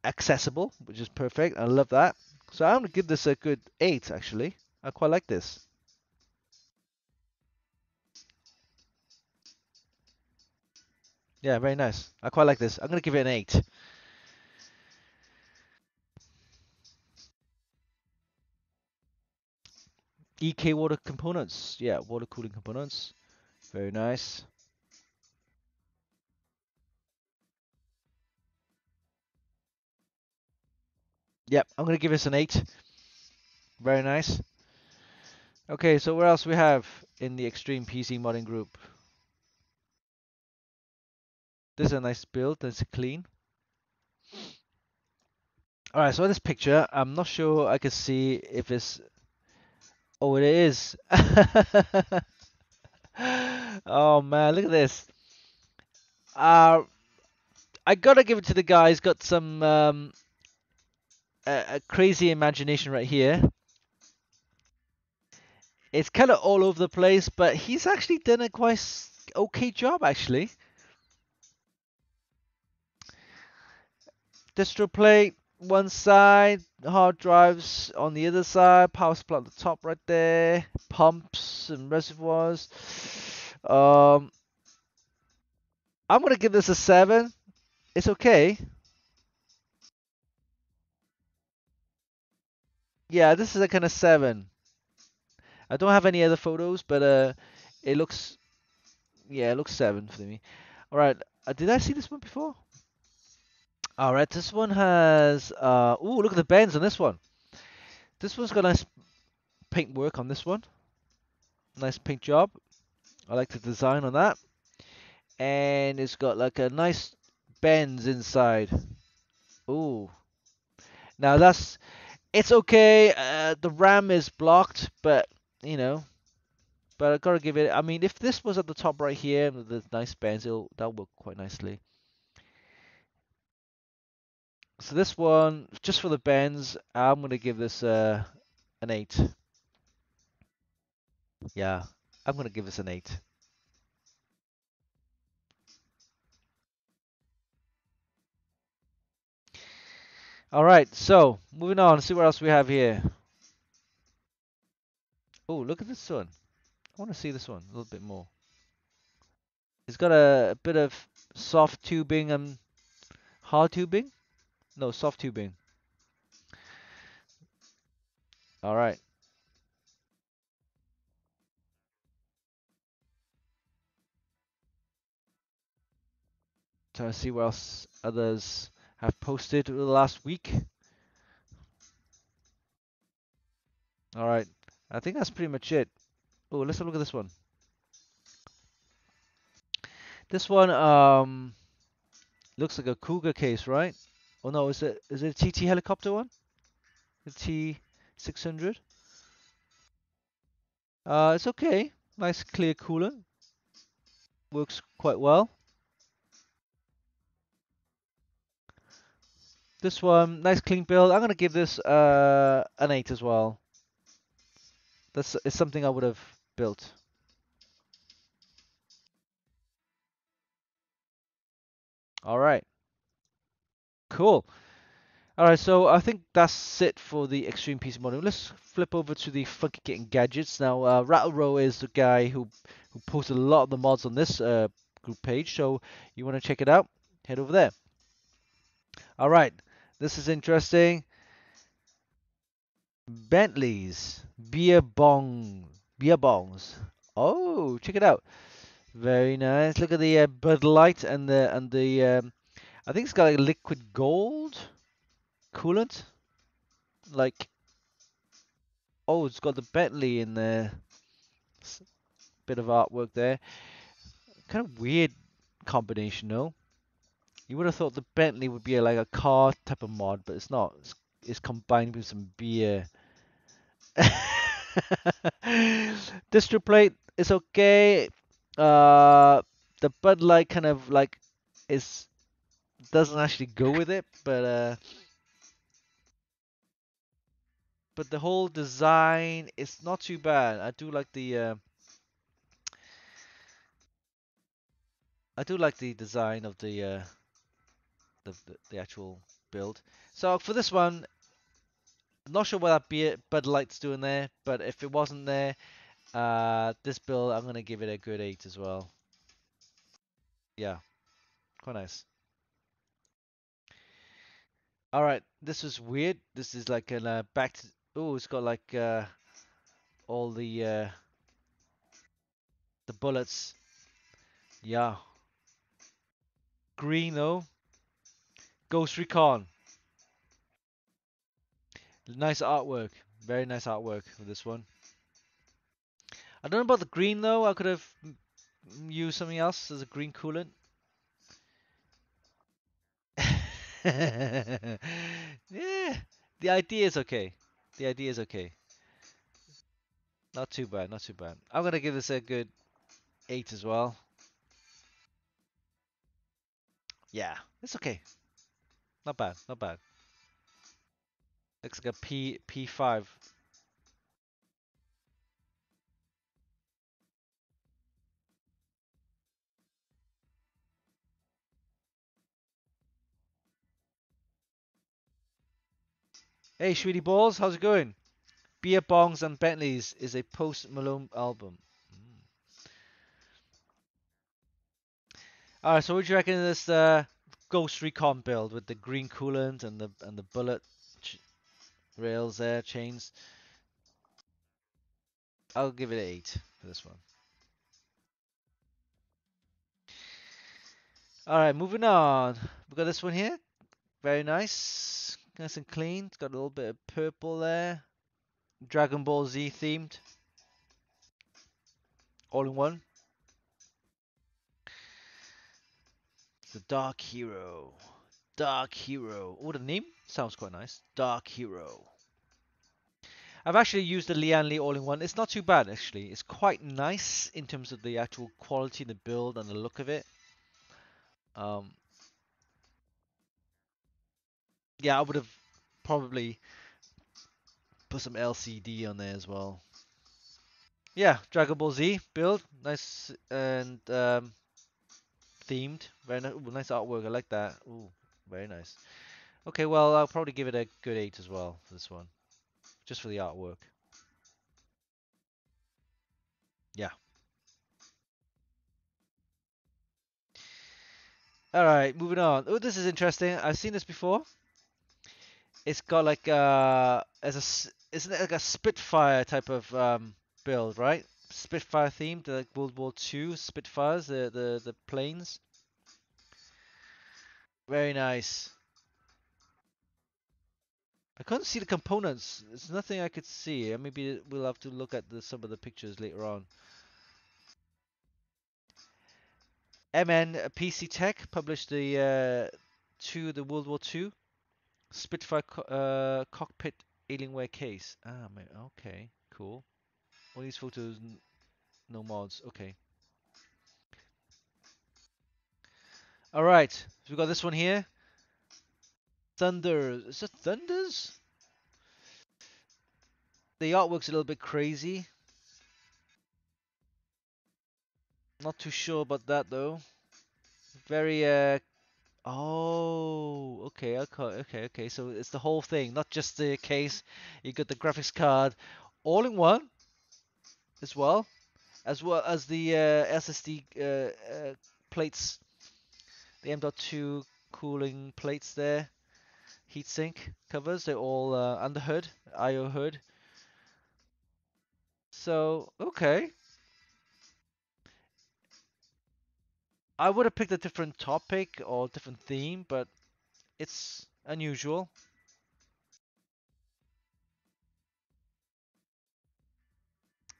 accessible, which is perfect. I love that. So I'm gonna give this a good eight actually. I quite like this. Yeah, very nice. I quite like this. I'm gonna give it an eight. EK water components. Yeah, water cooling components. Very nice. Yep, I'm gonna give this an eight. Very nice. Okay, so where else we have in the Extreme PC modding group? This is a nice build, it's clean. Alright, so this picture, I'm not sure I can see if it's... Oh, it is! oh man, look at this. Uh, I gotta give it to the guy, he's got some um, a, a crazy imagination right here. It's kind of all over the place, but he's actually done a quite okay job actually. Distro plate one side, hard drives on the other side, power supply at the top right there, pumps and reservoirs. Um, I'm gonna give this a seven. It's okay. Yeah, this is a kind of seven. I don't have any other photos, but uh, it looks, yeah, it looks seven for me. All right, uh, did I see this one before? All right, this one has, uh, ooh, look at the bends on this one. This one's got nice paint work on this one. Nice paint job. I like the design on that. And it's got like a nice bends inside. Ooh. Now that's it's okay. Uh, the RAM is blocked, but you know, but I gotta give it. I mean, if this was at the top right here with the nice bends, it'll that work quite nicely. So this one, just for the bends, I'm gonna give this uh, an eight. Yeah, I'm gonna give this an eight. All right, so moving on, see what else we have here. Oh, look at this one. I want to see this one a little bit more. It's got a, a bit of soft tubing and hard tubing. No, soft tubing. All right. Trying to see what else others have posted last week. All right, I think that's pretty much it. Oh, let's have a look at this one. This one um looks like a Cougar case, right? Oh no, is it is it a TT helicopter one? The T600. Uh, it's okay. Nice clear cooler. Works quite well. This one, nice clean build. I'm gonna give this uh, an eight as well. That's it's something I would have built. All right. Cool. All right, so I think that's it for the Extreme PC model. Let's flip over to the Funky Kit and Gadgets. Now, uh, Rattle Row is the guy who who posted a lot of the mods on this uh, group page, so you want to check it out, head over there. All right, this is interesting. Bentleys, beer bong, beer bongs. Oh, check it out. Very nice. Look at the uh, Bud Light and the and the. Um, I think it's got like liquid gold coolant. Like. Oh, it's got the Bentley in there. Bit of artwork there. Kind of weird combination, though. You would have thought the Bentley would be a, like a car type of mod, but it's not. It's, it's combined with some beer. Distro plate is okay. Uh, the Bud Light kind of like is doesn't actually go with it, but uh, but the whole design is not too bad. I do like the uh, I do like the design of the uh, the, the actual build. So for this one, not sure what that beer Bud Light's doing there, but if it wasn't there, uh, this build I'm gonna give it a good eight as well. Yeah, quite nice. All right, this was weird. This is like a uh, back to. Oh, it's got like uh, all the uh, the bullets. Yeah. Green though. Ghost Recon. Nice artwork. Very nice artwork for this one. I don't know about the green though. I could have used something else as a green coolant. yeah, the idea is okay. The idea is okay. Not too bad, not too bad. I'm gonna give this a good eight as well. Yeah, it's okay. Not bad, not bad. Looks like a P P5. Hey, Sweetie Balls, how's it going? Beer Bongs and Bentleys is a Post Malone album. Mm. Alright, so what do you reckon of this uh, Ghost Recon build with the green coolant and the and the bullet rails there, chains? I'll give it an 8 for this one. Alright, moving on. We got this one here. Very nice. Nice and clean. It's got a little bit of purple there. Dragon Ball Z themed. All in one. A Dark Hero. Dark Hero. Oh, the name sounds quite nice. Dark Hero. I've actually used the Lian Li all-in-one. It's not too bad actually. It's quite nice in terms of the actual quality, the build, and the look of it. Um, yeah, I would have probably put some LCD on there as well. Yeah, Dragon Ball Z build, nice and um, themed. Very nice, Ooh, nice artwork. I like that. Ooh, very nice. Okay, well, I'll probably give it a good eight as well this one, just for the artwork. Yeah. All right, moving on. Oh, this is interesting. I've seen this before it's got like uh as a isn't it like a Spitfire type of um, build, right? Spitfire themed, like World War Two Spitfires, the the the planes. Very nice. I couldn't see the components. There's nothing I could see. Maybe we'll have to look at the, some of the pictures later on. MN PC Tech published the uh, to the World War Two Spitfire co uh, cockpit Alienware case. Ah, okay, cool. All these photos, no mods. Okay. All right, so we got this one here. Thunder. Is it Thunders? The artwork's a little bit crazy. Not too sure about that though. Very uh, Oh, okay, okay, okay, okay. So it's the whole thing, not just the case. You got the graphics card all in one as well, as well as the uh, SSD uh, uh, plates, the M.2 cooling plates there, heatsink covers. They're all uh, under hood, I/O hood. So okay, I would have picked a different topic or different theme, but it's unusual.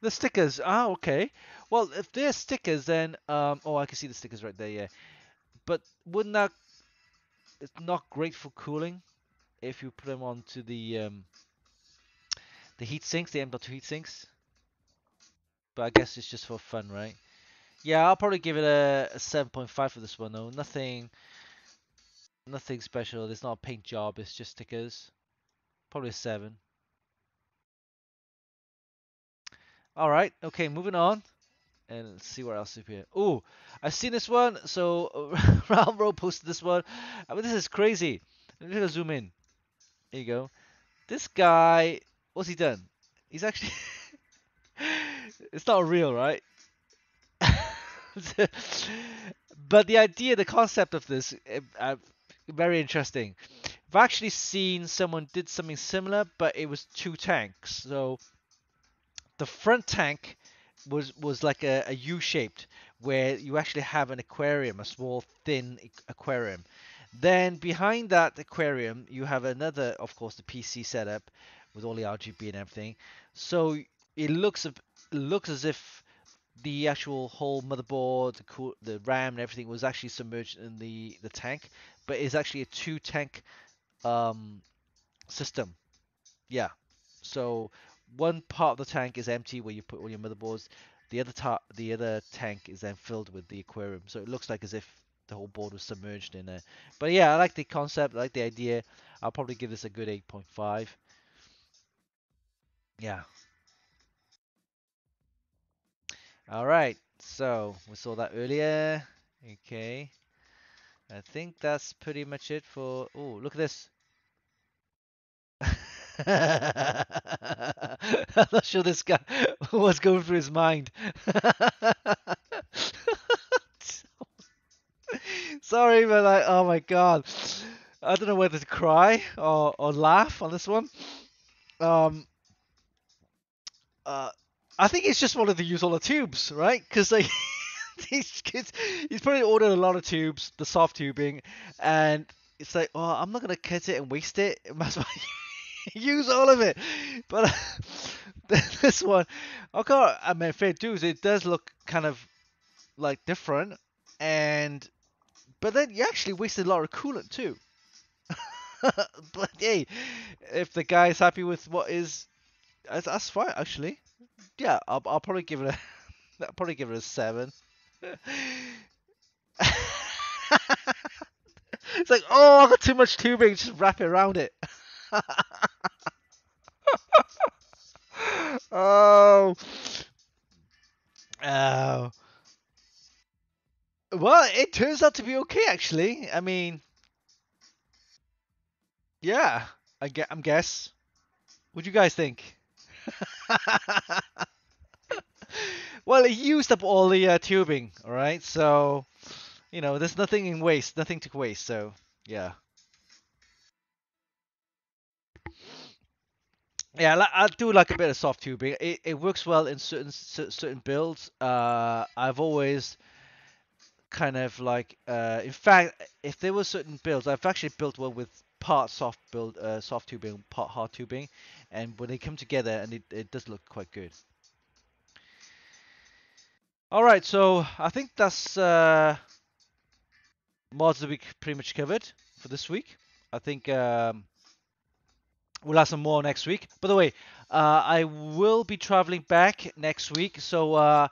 The stickers. Ah, okay. Well, if they're stickers, then um, oh, I can see the stickers right there. Yeah, but wouldn't that it's not great for cooling if you put them onto the um, the heat sinks, the M.2 heat sinks. But I guess it's just for fun, right? Yeah, I'll probably give it a, a 7.5 for this one though. Nothing, nothing special. It's not a paint job. It's just stickers. Probably a seven. All right. Okay, moving on. And let's see what else is here. Oh, I've seen this one. So Ralph posted this one. I mean, this is crazy. Let me zoom in. There you go. This guy, what's he done? He's actually. it's not real, right? but the idea, the concept of this, uh, very interesting. I've actually seen someone did something similar, but it was two tanks. So the front tank was was like a, a U-shaped, where you actually have an aquarium, a small thin aquarium. Then behind that aquarium, you have another, of course, the PC setup with all the RGB and everything. So it looks looks as if the actual whole motherboard, the cool, the RAM, and everything was actually submerged in the the tank, but it's actually a two tank um, system. Yeah. So one part of the tank is empty where you put all your motherboards. The other ta- the other tank is then filled with the aquarium. So it looks like as if the whole board was submerged in there. But yeah, I like the concept. I like the idea. I'll probably give this a good 8.5. Yeah. All right. So we saw that earlier. Okay. I think that's pretty much it for. Oh, look at this. I'm not sure this guy what's going through his mind. Sorry, but like, oh my god, I don't know whether to cry or, or laugh on this one. Um, uh, I think it's just wanted to use all the tubes, right? Because like these kids, he's probably ordered a lot of tubes, the soft tubing, and it's like, oh, I'm not gonna cut it and waste it. Might use all of it. But uh, this one, okay, I mean, fair dues, it does look kind of like different, and but then you actually wasted a lot of coolant too. but hey, if the guy's happy with what is, that's, that's fine actually. Yeah, I'll, I'll probably give it a, I'll probably give it a seven. it's like, oh, I got too much tubing, just wrap it around it. oh. Oh. Well, it turns out to be okay, actually. I mean, yeah, I get. I'm guess. What do you guys think? well, it used up all the uh, tubing. All right, so you know, there's nothing in waste, nothing to waste. So yeah. Yeah, I do like a bit of soft tubing. It, it works well in certain certain builds. Uh, I've always kind of like, uh, in fact, if there were certain builds, I've actually built one with part soft build, uh, soft tubing, part hard tubing, and when they come together, and it, it does look quite good. All right, so I think that's uh, mods the week pretty much covered for this week. I think um, we'll have some more next week. By the way, uh, I will be traveling back next week, so uh,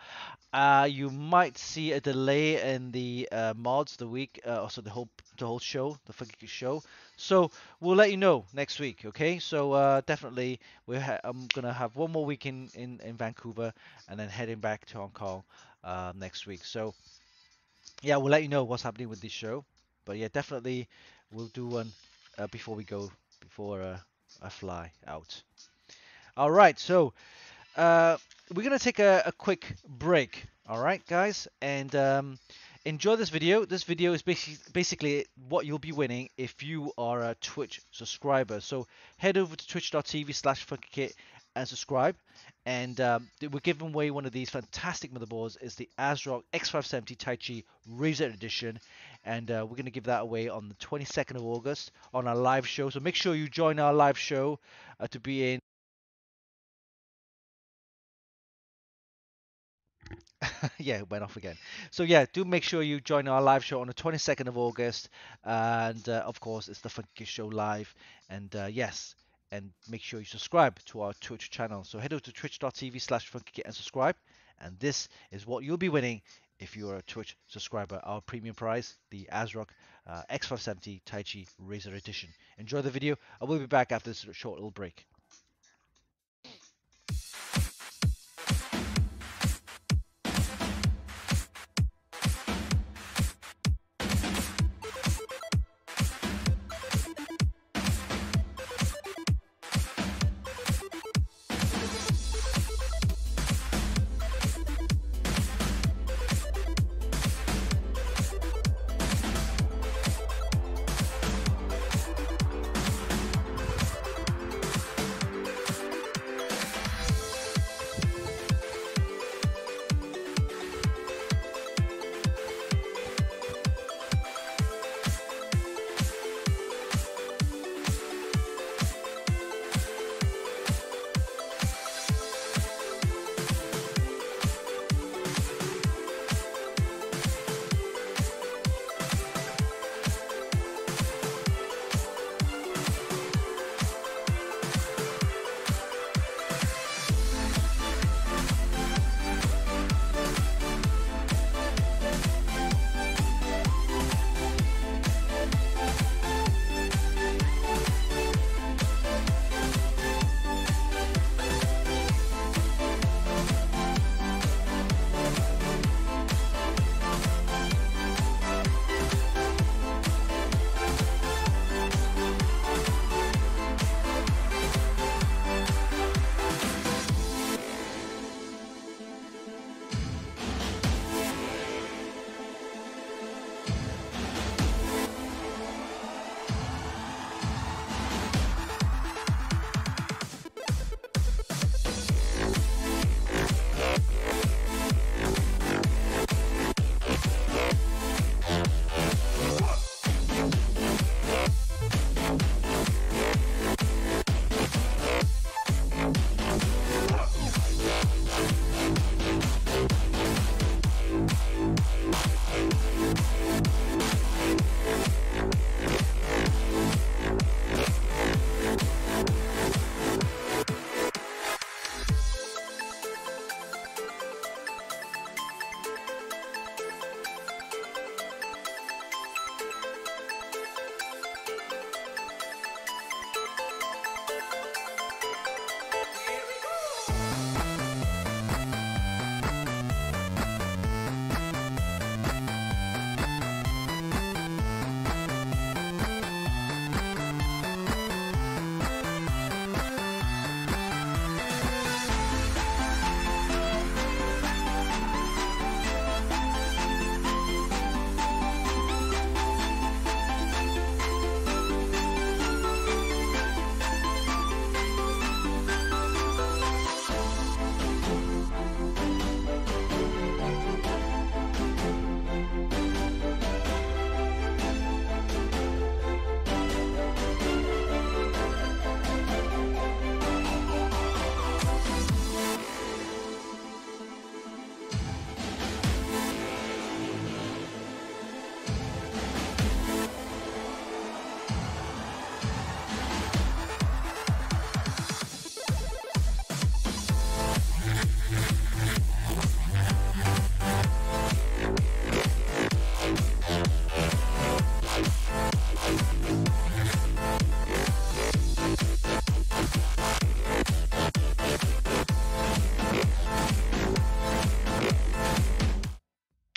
uh, you might see a delay in the uh, mods the week, uh, also the whole the whole show, the Funky show. So we'll let you know next week, okay? So uh, definitely, we ha- I'm gonna have one more week in, in, in Vancouver, and then heading back to Hong Kong next week. So yeah, we'll let you know what's happening with this show. But yeah, definitely we'll do one before we go, before I fly out. All right, so uh, we're gonna take a, a, quick break. All right, guys, and um, enjoy this video. This video is basically basically what you'll be winning if you are a Twitch subscriber. So head over to twitch.tv/slash funkykit and subscribe. And um, we're giving away one of these fantastic motherboards. It's the ASRock X570 Taichi Razer Edition. And uh, we're going to give that away on the 22nd of August on our live show. So make sure you join our live show uh, to be in yeah, it went off again. So yeah, do make sure you join our live show on the 22nd of August, and uh, of course it's the Funky Show live. And uh, yes, and make sure you subscribe to our Twitch channel. So head over to twitch.tv/slash funkykit and subscribe. And this is what you'll be winning if you're a Twitch subscriber. Our premium prize, the ASRock uh, X570 Taichi Razer Edition. Enjoy the video. I will be back after this short little break.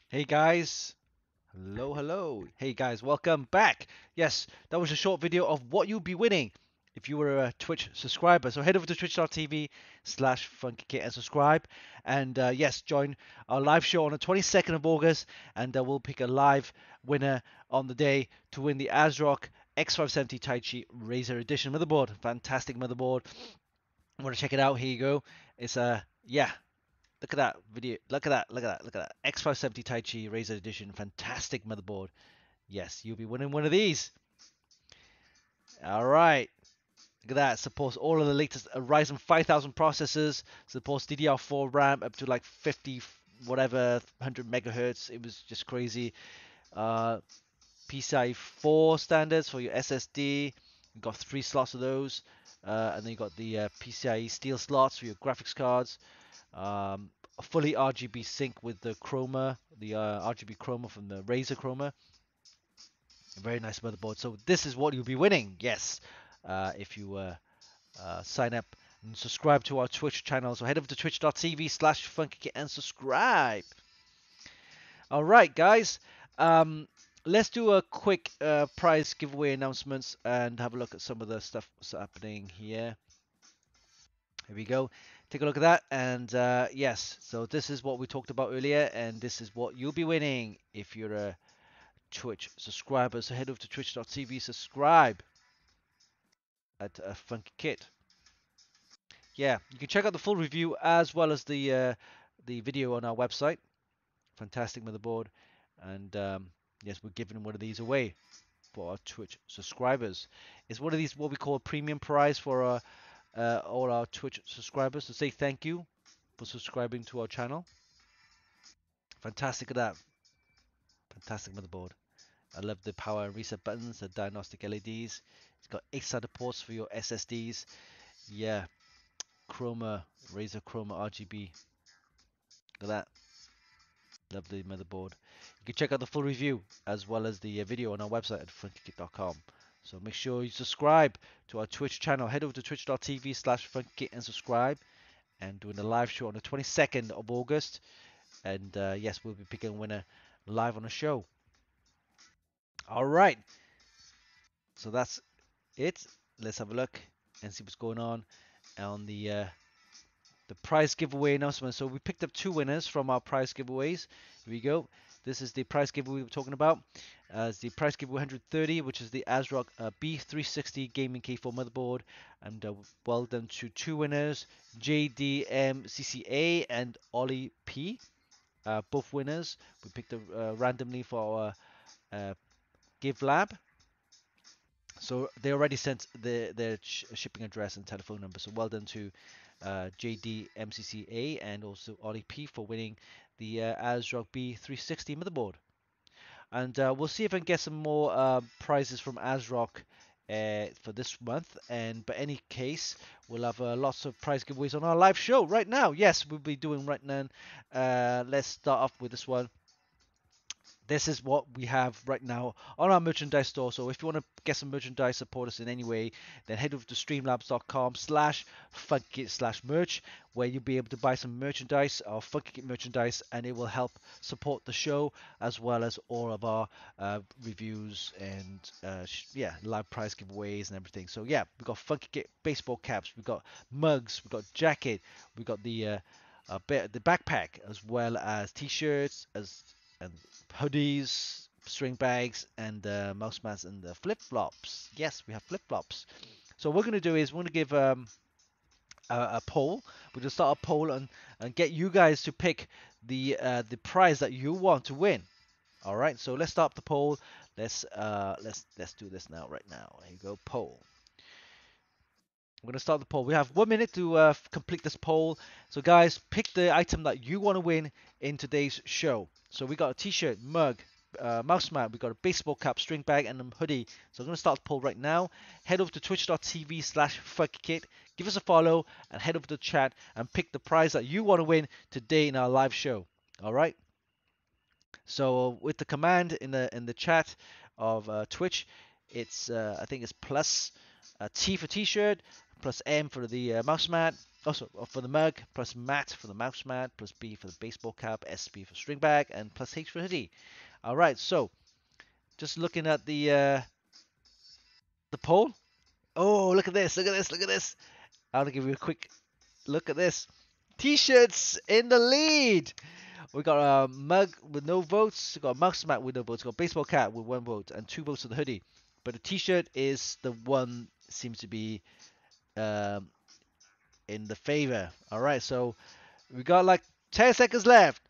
Hey guys. Hello, hello. Hey guys, welcome back. Yes, that was a short video of what you'll be winning if you were a Twitch subscriber. So head over to twitch.tv slash funkykit and subscribe. And uh, yes, join our live show on the 22nd of August. And uh, we'll pick a live winner on the day to win the ASRock X570 Taichi Razer Edition motherboard. Fantastic motherboard. Want to check it out? Here you go. It's a, uh, yeah, Look at that video. Look at that. Look at that. Look at that. X570 Taichi Razer Edition. Fantastic motherboard. Yes, you'll be winning one of these. All right. Look at that. Supports all of the latest Ryzen 5000 processors. Supports DDR4 RAM up to like 50 whatever 100 megahertz. It was just crazy. Uh, PCIe 4 standards for your SSD. You've got three slots of those, uh, and then you've got the uh, PCIe steel slots for your graphics cards. Um, fully RGB sync with the Chroma, the uh, RGB Chroma from the Razer Chroma. A very nice motherboard. So this is what you'll be winning. Yes, uh, if you uh, uh, sign up and subscribe to our Twitch channel. So head over to twitch.tv slash funkykit and subscribe. All right, guys. Um, let's do a quick uh, prize giveaway announcements and have a look at some of the stuff that's happening here. Here we go. Take a look at that. And uh, yes, so this is what we talked about earlier, and this is what you'll be winning if you're a Twitch subscriber. So head over to twitch.tv, subscribe at uh, Funky Kit. Yeah, you can check out the full review as well as the uh, the video on our website. Fantastic motherboard, and um, yes, we're giving one of these away for our Twitch subscribers. It's one of these what we call a premium prize for our, uh, all our Twitch subscribers to say thank you for subscribing to our channel. Fantastic at that. Fantastic motherboard. I love the power and reset buttons, the diagnostic LEDs. It's got 8 SATA ports for your SSDs. Yeah, Chroma, Razer Chroma RGB. Look at that. Lovely motherboard. You can check out the full review as well as the uh, video on our website at funkykit.com. So make sure you subscribe to our Twitch channel. Head over to twitch.tv slash funkykit and subscribe. And doing a live show on the 22nd of August. And uh, yes, we'll be picking a winner live on the show. All right. So that's it. Let's have a look and see what's going on on the uh, the prize giveaway announcement. So we picked up two winners from our prize giveaways. Here we go. This is the prize giveaway we were talking about. Uh, it's the prize giveaway 130, which is the ASRock uh, B360 Gaming K4 motherboard. And uh, well done to two winners, JDMCCA and Ollie P. Uh, both winners. We picked them uh, randomly for our uh, Give Lab. So they already sent the, their sh shipping address and telephone number. So well done to uh, JD MCCA and also Ollie P for winning the uh, ASRock B360 motherboard. And uh, we'll see if I can get some more uh, prizes from ASRock uh, for this month. And but any case, we'll have uh, lots of prize giveaways on our live show right now. Yes, we'll be doing right now. Let's start off with this one this is what we have right now on our merchandise store. So if you want to get some merchandise, support us in any way, then head over to streamlabs.com slash funkit slash merch, where you'll be able to buy some merchandise, our Funkit merchandise, and it will help support the show as well as all of our uh, reviews and uh, yeah, live prize giveaways and everything. So yeah, we've got Funkit baseball caps, we've got mugs, we've got jacket, we've got the uh, uh, the backpack as well as t-shirts as and hoodies, string bags, and uh, mouse mats and the flip flops. Yes, we have flip flops. So what we're going to do is we're going to give um, a, a, poll. We're going to start a poll and, and get you guys to pick the uh, the prize that you want to win. All right. So let's start the poll. Let's uh, let's let's do this now. Right now. Here you go. Poll. I'm going to start the poll. We have one minute to uh, complete this poll. So, guys, pick the item that you want to win in today's show. So, we got a t-shirt, mug, uh, mouse mat, we got a baseball cap, string bag, and a hoodie. So, I'm going to start the poll right now. Head over to twitch.tv slash funkykit. Give us a follow and head over to the chat and pick the prize that you want to win today in our live show. All right. So, with the command in the in the chat of uh, Twitch, it's uh, I think it's plus uh, T for t-shirt, plus M for the uh, mouse mat, also uh, for the mug, plus mat for the mouse mat, plus B for the baseball cap, SB for string bag, and plus H for hoodie. All right, so just looking at the uh, the poll. Oh, look at this! Look at this! Look at this! I'll give you a quick look at this. T-shirts in the lead. We got a mug with no votes. We got a mouse mat with no votes. We got baseball cap with one vote and two votes for the hoodie. But the T-shirt is the one seems to be um, in the favor. All right, so we got like 10 seconds left.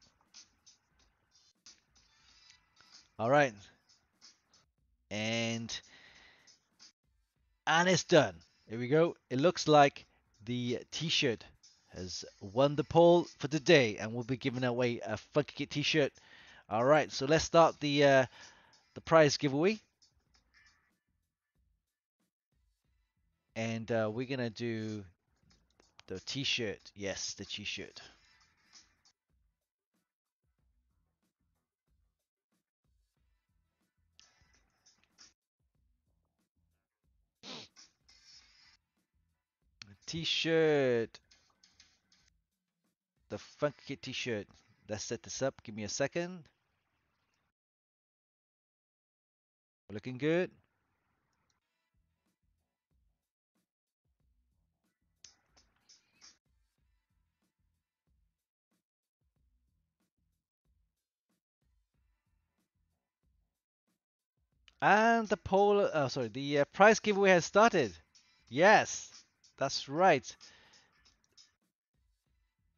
All right. And and it's done. Here we go. It looks like the t-shirt has won the poll for today, and we'll be giving away a Funky Kit T-shirt. All right, so let's start the uh, the prize giveaway, and uh, we're gonna do the T-shirt. Yes, the T-shirt. T-shirt. The Funky T-shirt. Let's set this up. Give me a second. Looking good. And the poll, oh, sorry, the uh, prize giveaway has started. Yes, that's right.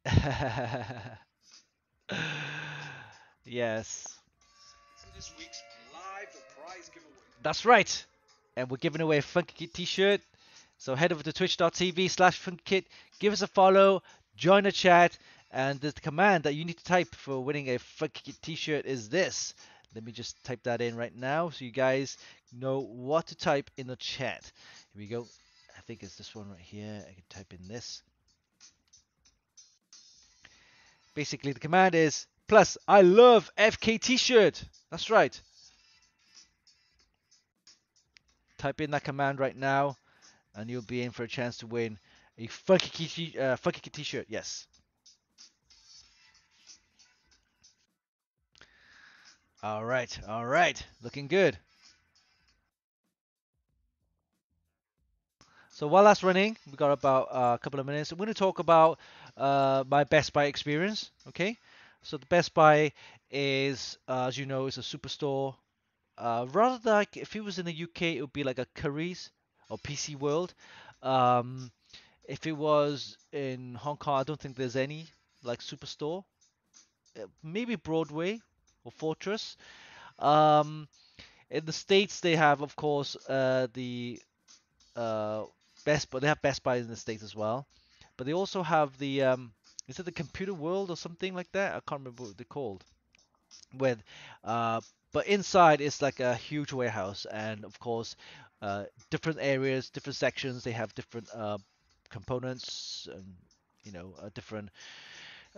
yes. That's right. And we're giving away a Funky Kit t-shirt. So head over to twitch.tv slash funkykit, give us a follow, join the chat, and the command that you need to type for winning a Funky Kit t-shirt is this. Let me just type that in right now so you guys know what to type in the chat. Here we go. I think it's this one right here. I can type in this. Basically, the command is plus I love FK t-shirt. That's right. Type in that command right now, and you'll be in for a chance to win a funky uh, funky t-shirt. Yes. All right, all right, looking good. So while that's running, we got about uh, a couple of minutes. I'm going to talk about uh, my Best Buy experience. Okay, so the Best Buy is, uh, as you know, is a superstore. Uh, rather like if it was in the UK, it would be like a Currys or PC World. Um, if it was in Hong Kong, I don't think there's any like superstore. Uh, maybe Broadway or Fortress. Um, in the states, they have, of course, uh, the uh, Best, but they have Best Buy in the states as well. But they also have the um, is it the Computer World or something like that? I can't remember what they're called. With, uh, but inside it's like a huge warehouse, and of course, uh, different areas, different sections. They have different uh, components, and you know, uh, different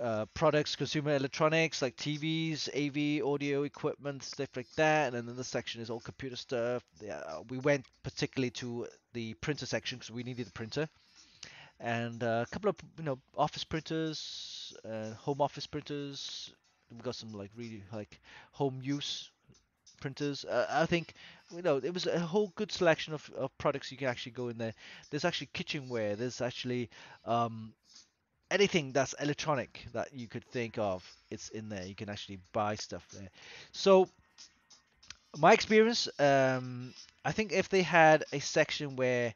uh, products, consumer electronics like TVs, AV, audio equipment, stuff like that. And then the section is all computer stuff. Yeah, we went particularly to the printer section because we needed a printer, and uh, a couple of you know office printers, uh, home office printers. We got some like really like home use printers. Uh, I think you know it was a whole good selection of, of products you can actually go in there. There's actually kitchenware. There's actually um, anything that's electronic that you could think of, it's in there. You can actually buy stuff there. So my experience, um, I think if they had a section where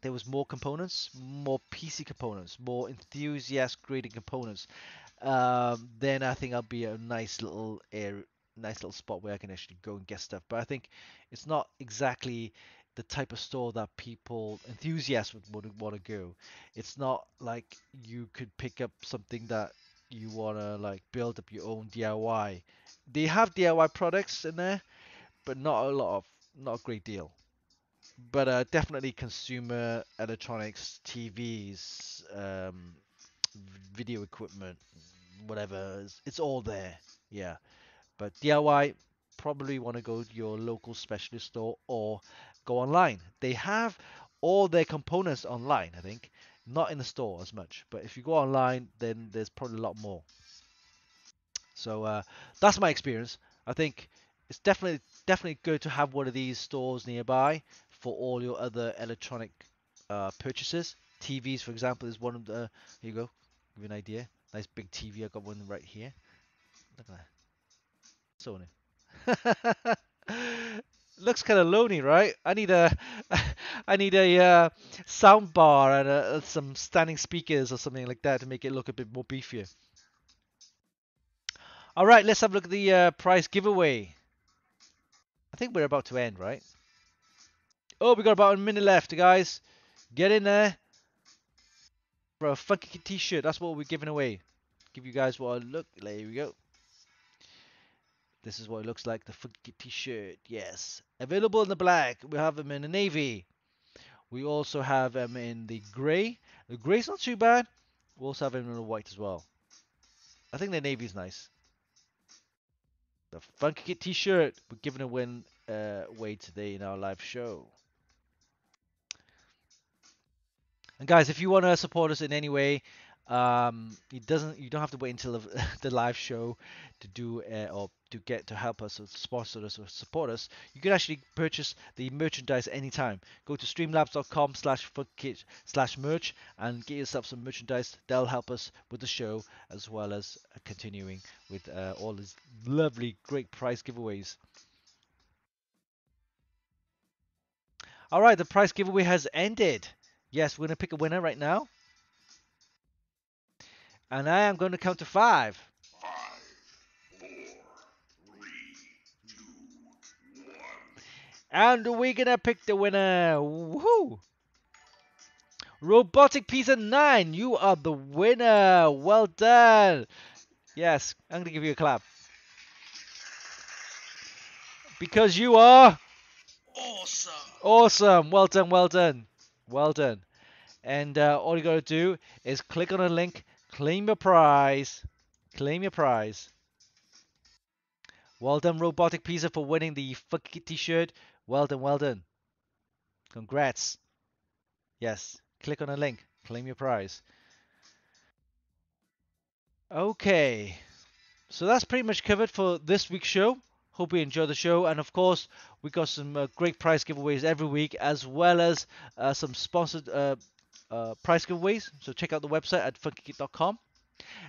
there was more components, more PC components, more enthusiast graded components, um, then I think I'll be a nice little area, nice little spot where I can actually go and get stuff. But I think it's not exactly the type of store that people enthusiasts would want to, want to go. It's not like you could pick up something that you want to like build up your own DIY. They have DIY products in there, but not a lot of not a great deal. But uh, definitely consumer electronics, TVs, um, video equipment, whatever. It's, it's all there. Yeah. But DIY, probably want to go to your local specialist store or go online. They have all their components online, I think, not in the store as much. But if you go online, then there's probably a lot more. So uh, that's my experience. I think it's definitely definitely good to have one of these stores nearby for all your other electronic uh, purchases. TVs, for example, is one of the. Here you go. Give you an idea. Nice big TV. I got one right here. Look at that. So Sony. looks kind of lonely, right? I need a, I need a uh, sound bar and uh, some standing speakers or something like that to make it look a bit more beefier. All right, let's have a look at the uh, prize giveaway. I think we're about to end, right? Oh, we got about a minute left, guys. Get in there. for a funky t-shirt. That's what we're giving away. Give you guys what I look. There we go. This is what it looks like. The funky t-shirt. Yes. Available in the black. We have them in the navy. We also have them in the grey. The grey's not too bad. We also have them in the white as well. I think the navy's nice. The Funky Kit t-shirt. We're giving a win uh, away today in our live show. And guys, if you want to support us in any way, um, it doesn't. You don't have to wait until the, the live show to do uh, or to get to help us or sponsor us or support us. You can actually purchase the merchandise anytime. Go to streamlabs.com slash slash merch and get yourself some merchandise. That'll help us with the show as well as continuing with uh, all these lovely, great prize giveaways. All right, the prize giveaway has ended. Yes, we're going to pick a winner right now. And I am going to count to five. Five, four, three, two, one. And we're to pick the winner. Woohoo! Robotic Pizza 9, you are the winner. Well done. Yes, I'm to give you a clap. Because you are Awesome. awesome. Well done, well done. Well done. And uh, all you got to do is click on a link, claim your prize. Claim your prize. Well done, Robotic Pizza, for winning the Funky t-shirt. Well done, well done. Congrats. Yes, click on a link, claim your prize. Okay, so that's pretty much covered for this week's show. Hope you enjoy the show, and of course, we got some uh, great prize giveaways every week, as well as uh, some sponsored uh, uh, prize giveaways. So check out the website at funkykit.com,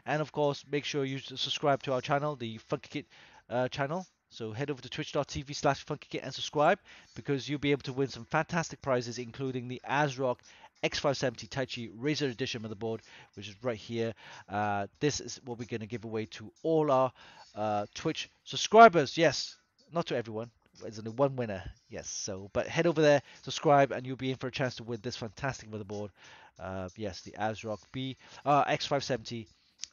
and of course, make sure you subscribe to our channel, the Funkykit uh, channel. So head over to twitch.tv slash funkykit and subscribe because you'll be able to win some fantastic prizes, including the ASRock X570 Taichi Razer Edition motherboard, which is right here. Uh, this is what we're going to give away to all our uh, Twitch subscribers. Yes, not to everyone. There's only one winner. Yes, so but head over there, subscribe, and you'll be in for a chance to win this fantastic motherboard. Uh, yes, the ASRock B uh, X570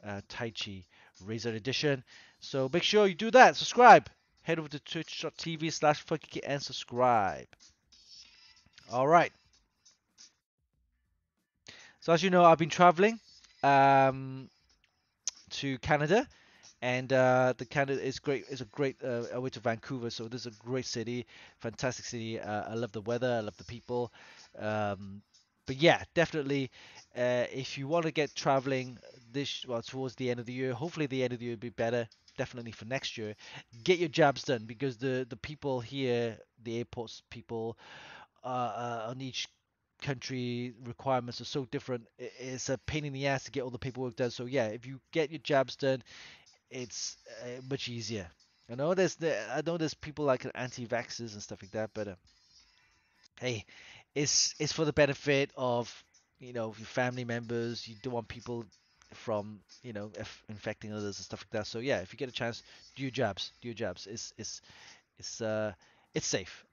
uh, Taichi Razer Edition. So make sure you do that. Subscribe. Head over to twitch.tv slash and subscribe. All right. So as you know, I've been traveling um, to Canada, and uh, the Canada is great. It's a great. Uh, I went to Vancouver, so this is a great city, fantastic city. Uh, I love the weather. I love the people. Um, but yeah, definitely, uh, if you want to get traveling this well towards the end of the year, hopefully the end of the year will be better. Definitely for next year, get your jabs done because the the people here, the airports people, uh, uh, on each country requirements are so different. It's a pain in the ass to get all the paperwork done. So yeah, if you get your jabs done, it's uh, much easier. I know there's the, I know there's people like anti-vaxxers and stuff like that, but uh, hey, it's it's for the benefit of you know your family members. You don't want people from you know inf- infecting others and stuff like that. So yeah, if you get a chance, do your jabs. Do your jabs. It's it's it's uh it's safe.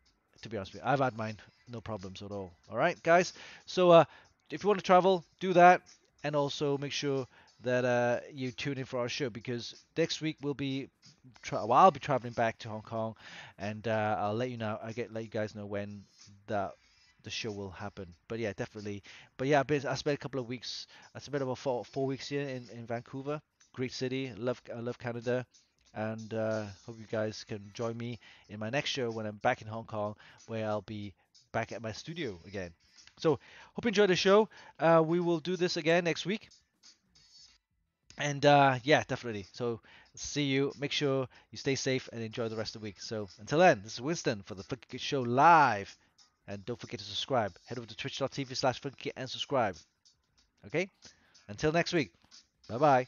To be honest with you, I've had mine, no problems at all. All right, guys. So uh, if you want to travel, do that, and also make sure that uh, you tune in for our show because next week we'll be, tra- well, I'll be traveling back to Hong Kong, and uh, I'll let you know. I get let you guys know when that the show will happen. But yeah, definitely. But yeah, been, I spent a couple of weeks. I spent about four four weeks here in, in Vancouver. Great city. Love I love Canada. And uh, hope you guys can join me in my next show when I'm back in Hong Kong, where I'll be back at my studio again. So hope you enjoyed the show. Uh, we will do this again next week. And uh, yeah, definitely. So see you. Make sure you stay safe and enjoy the rest of the week. So until then, this is Winston for the Show live. And don't forget to subscribe. Head over to twitch.tv slash funky and subscribe. Okay? Until next week. Bye bye.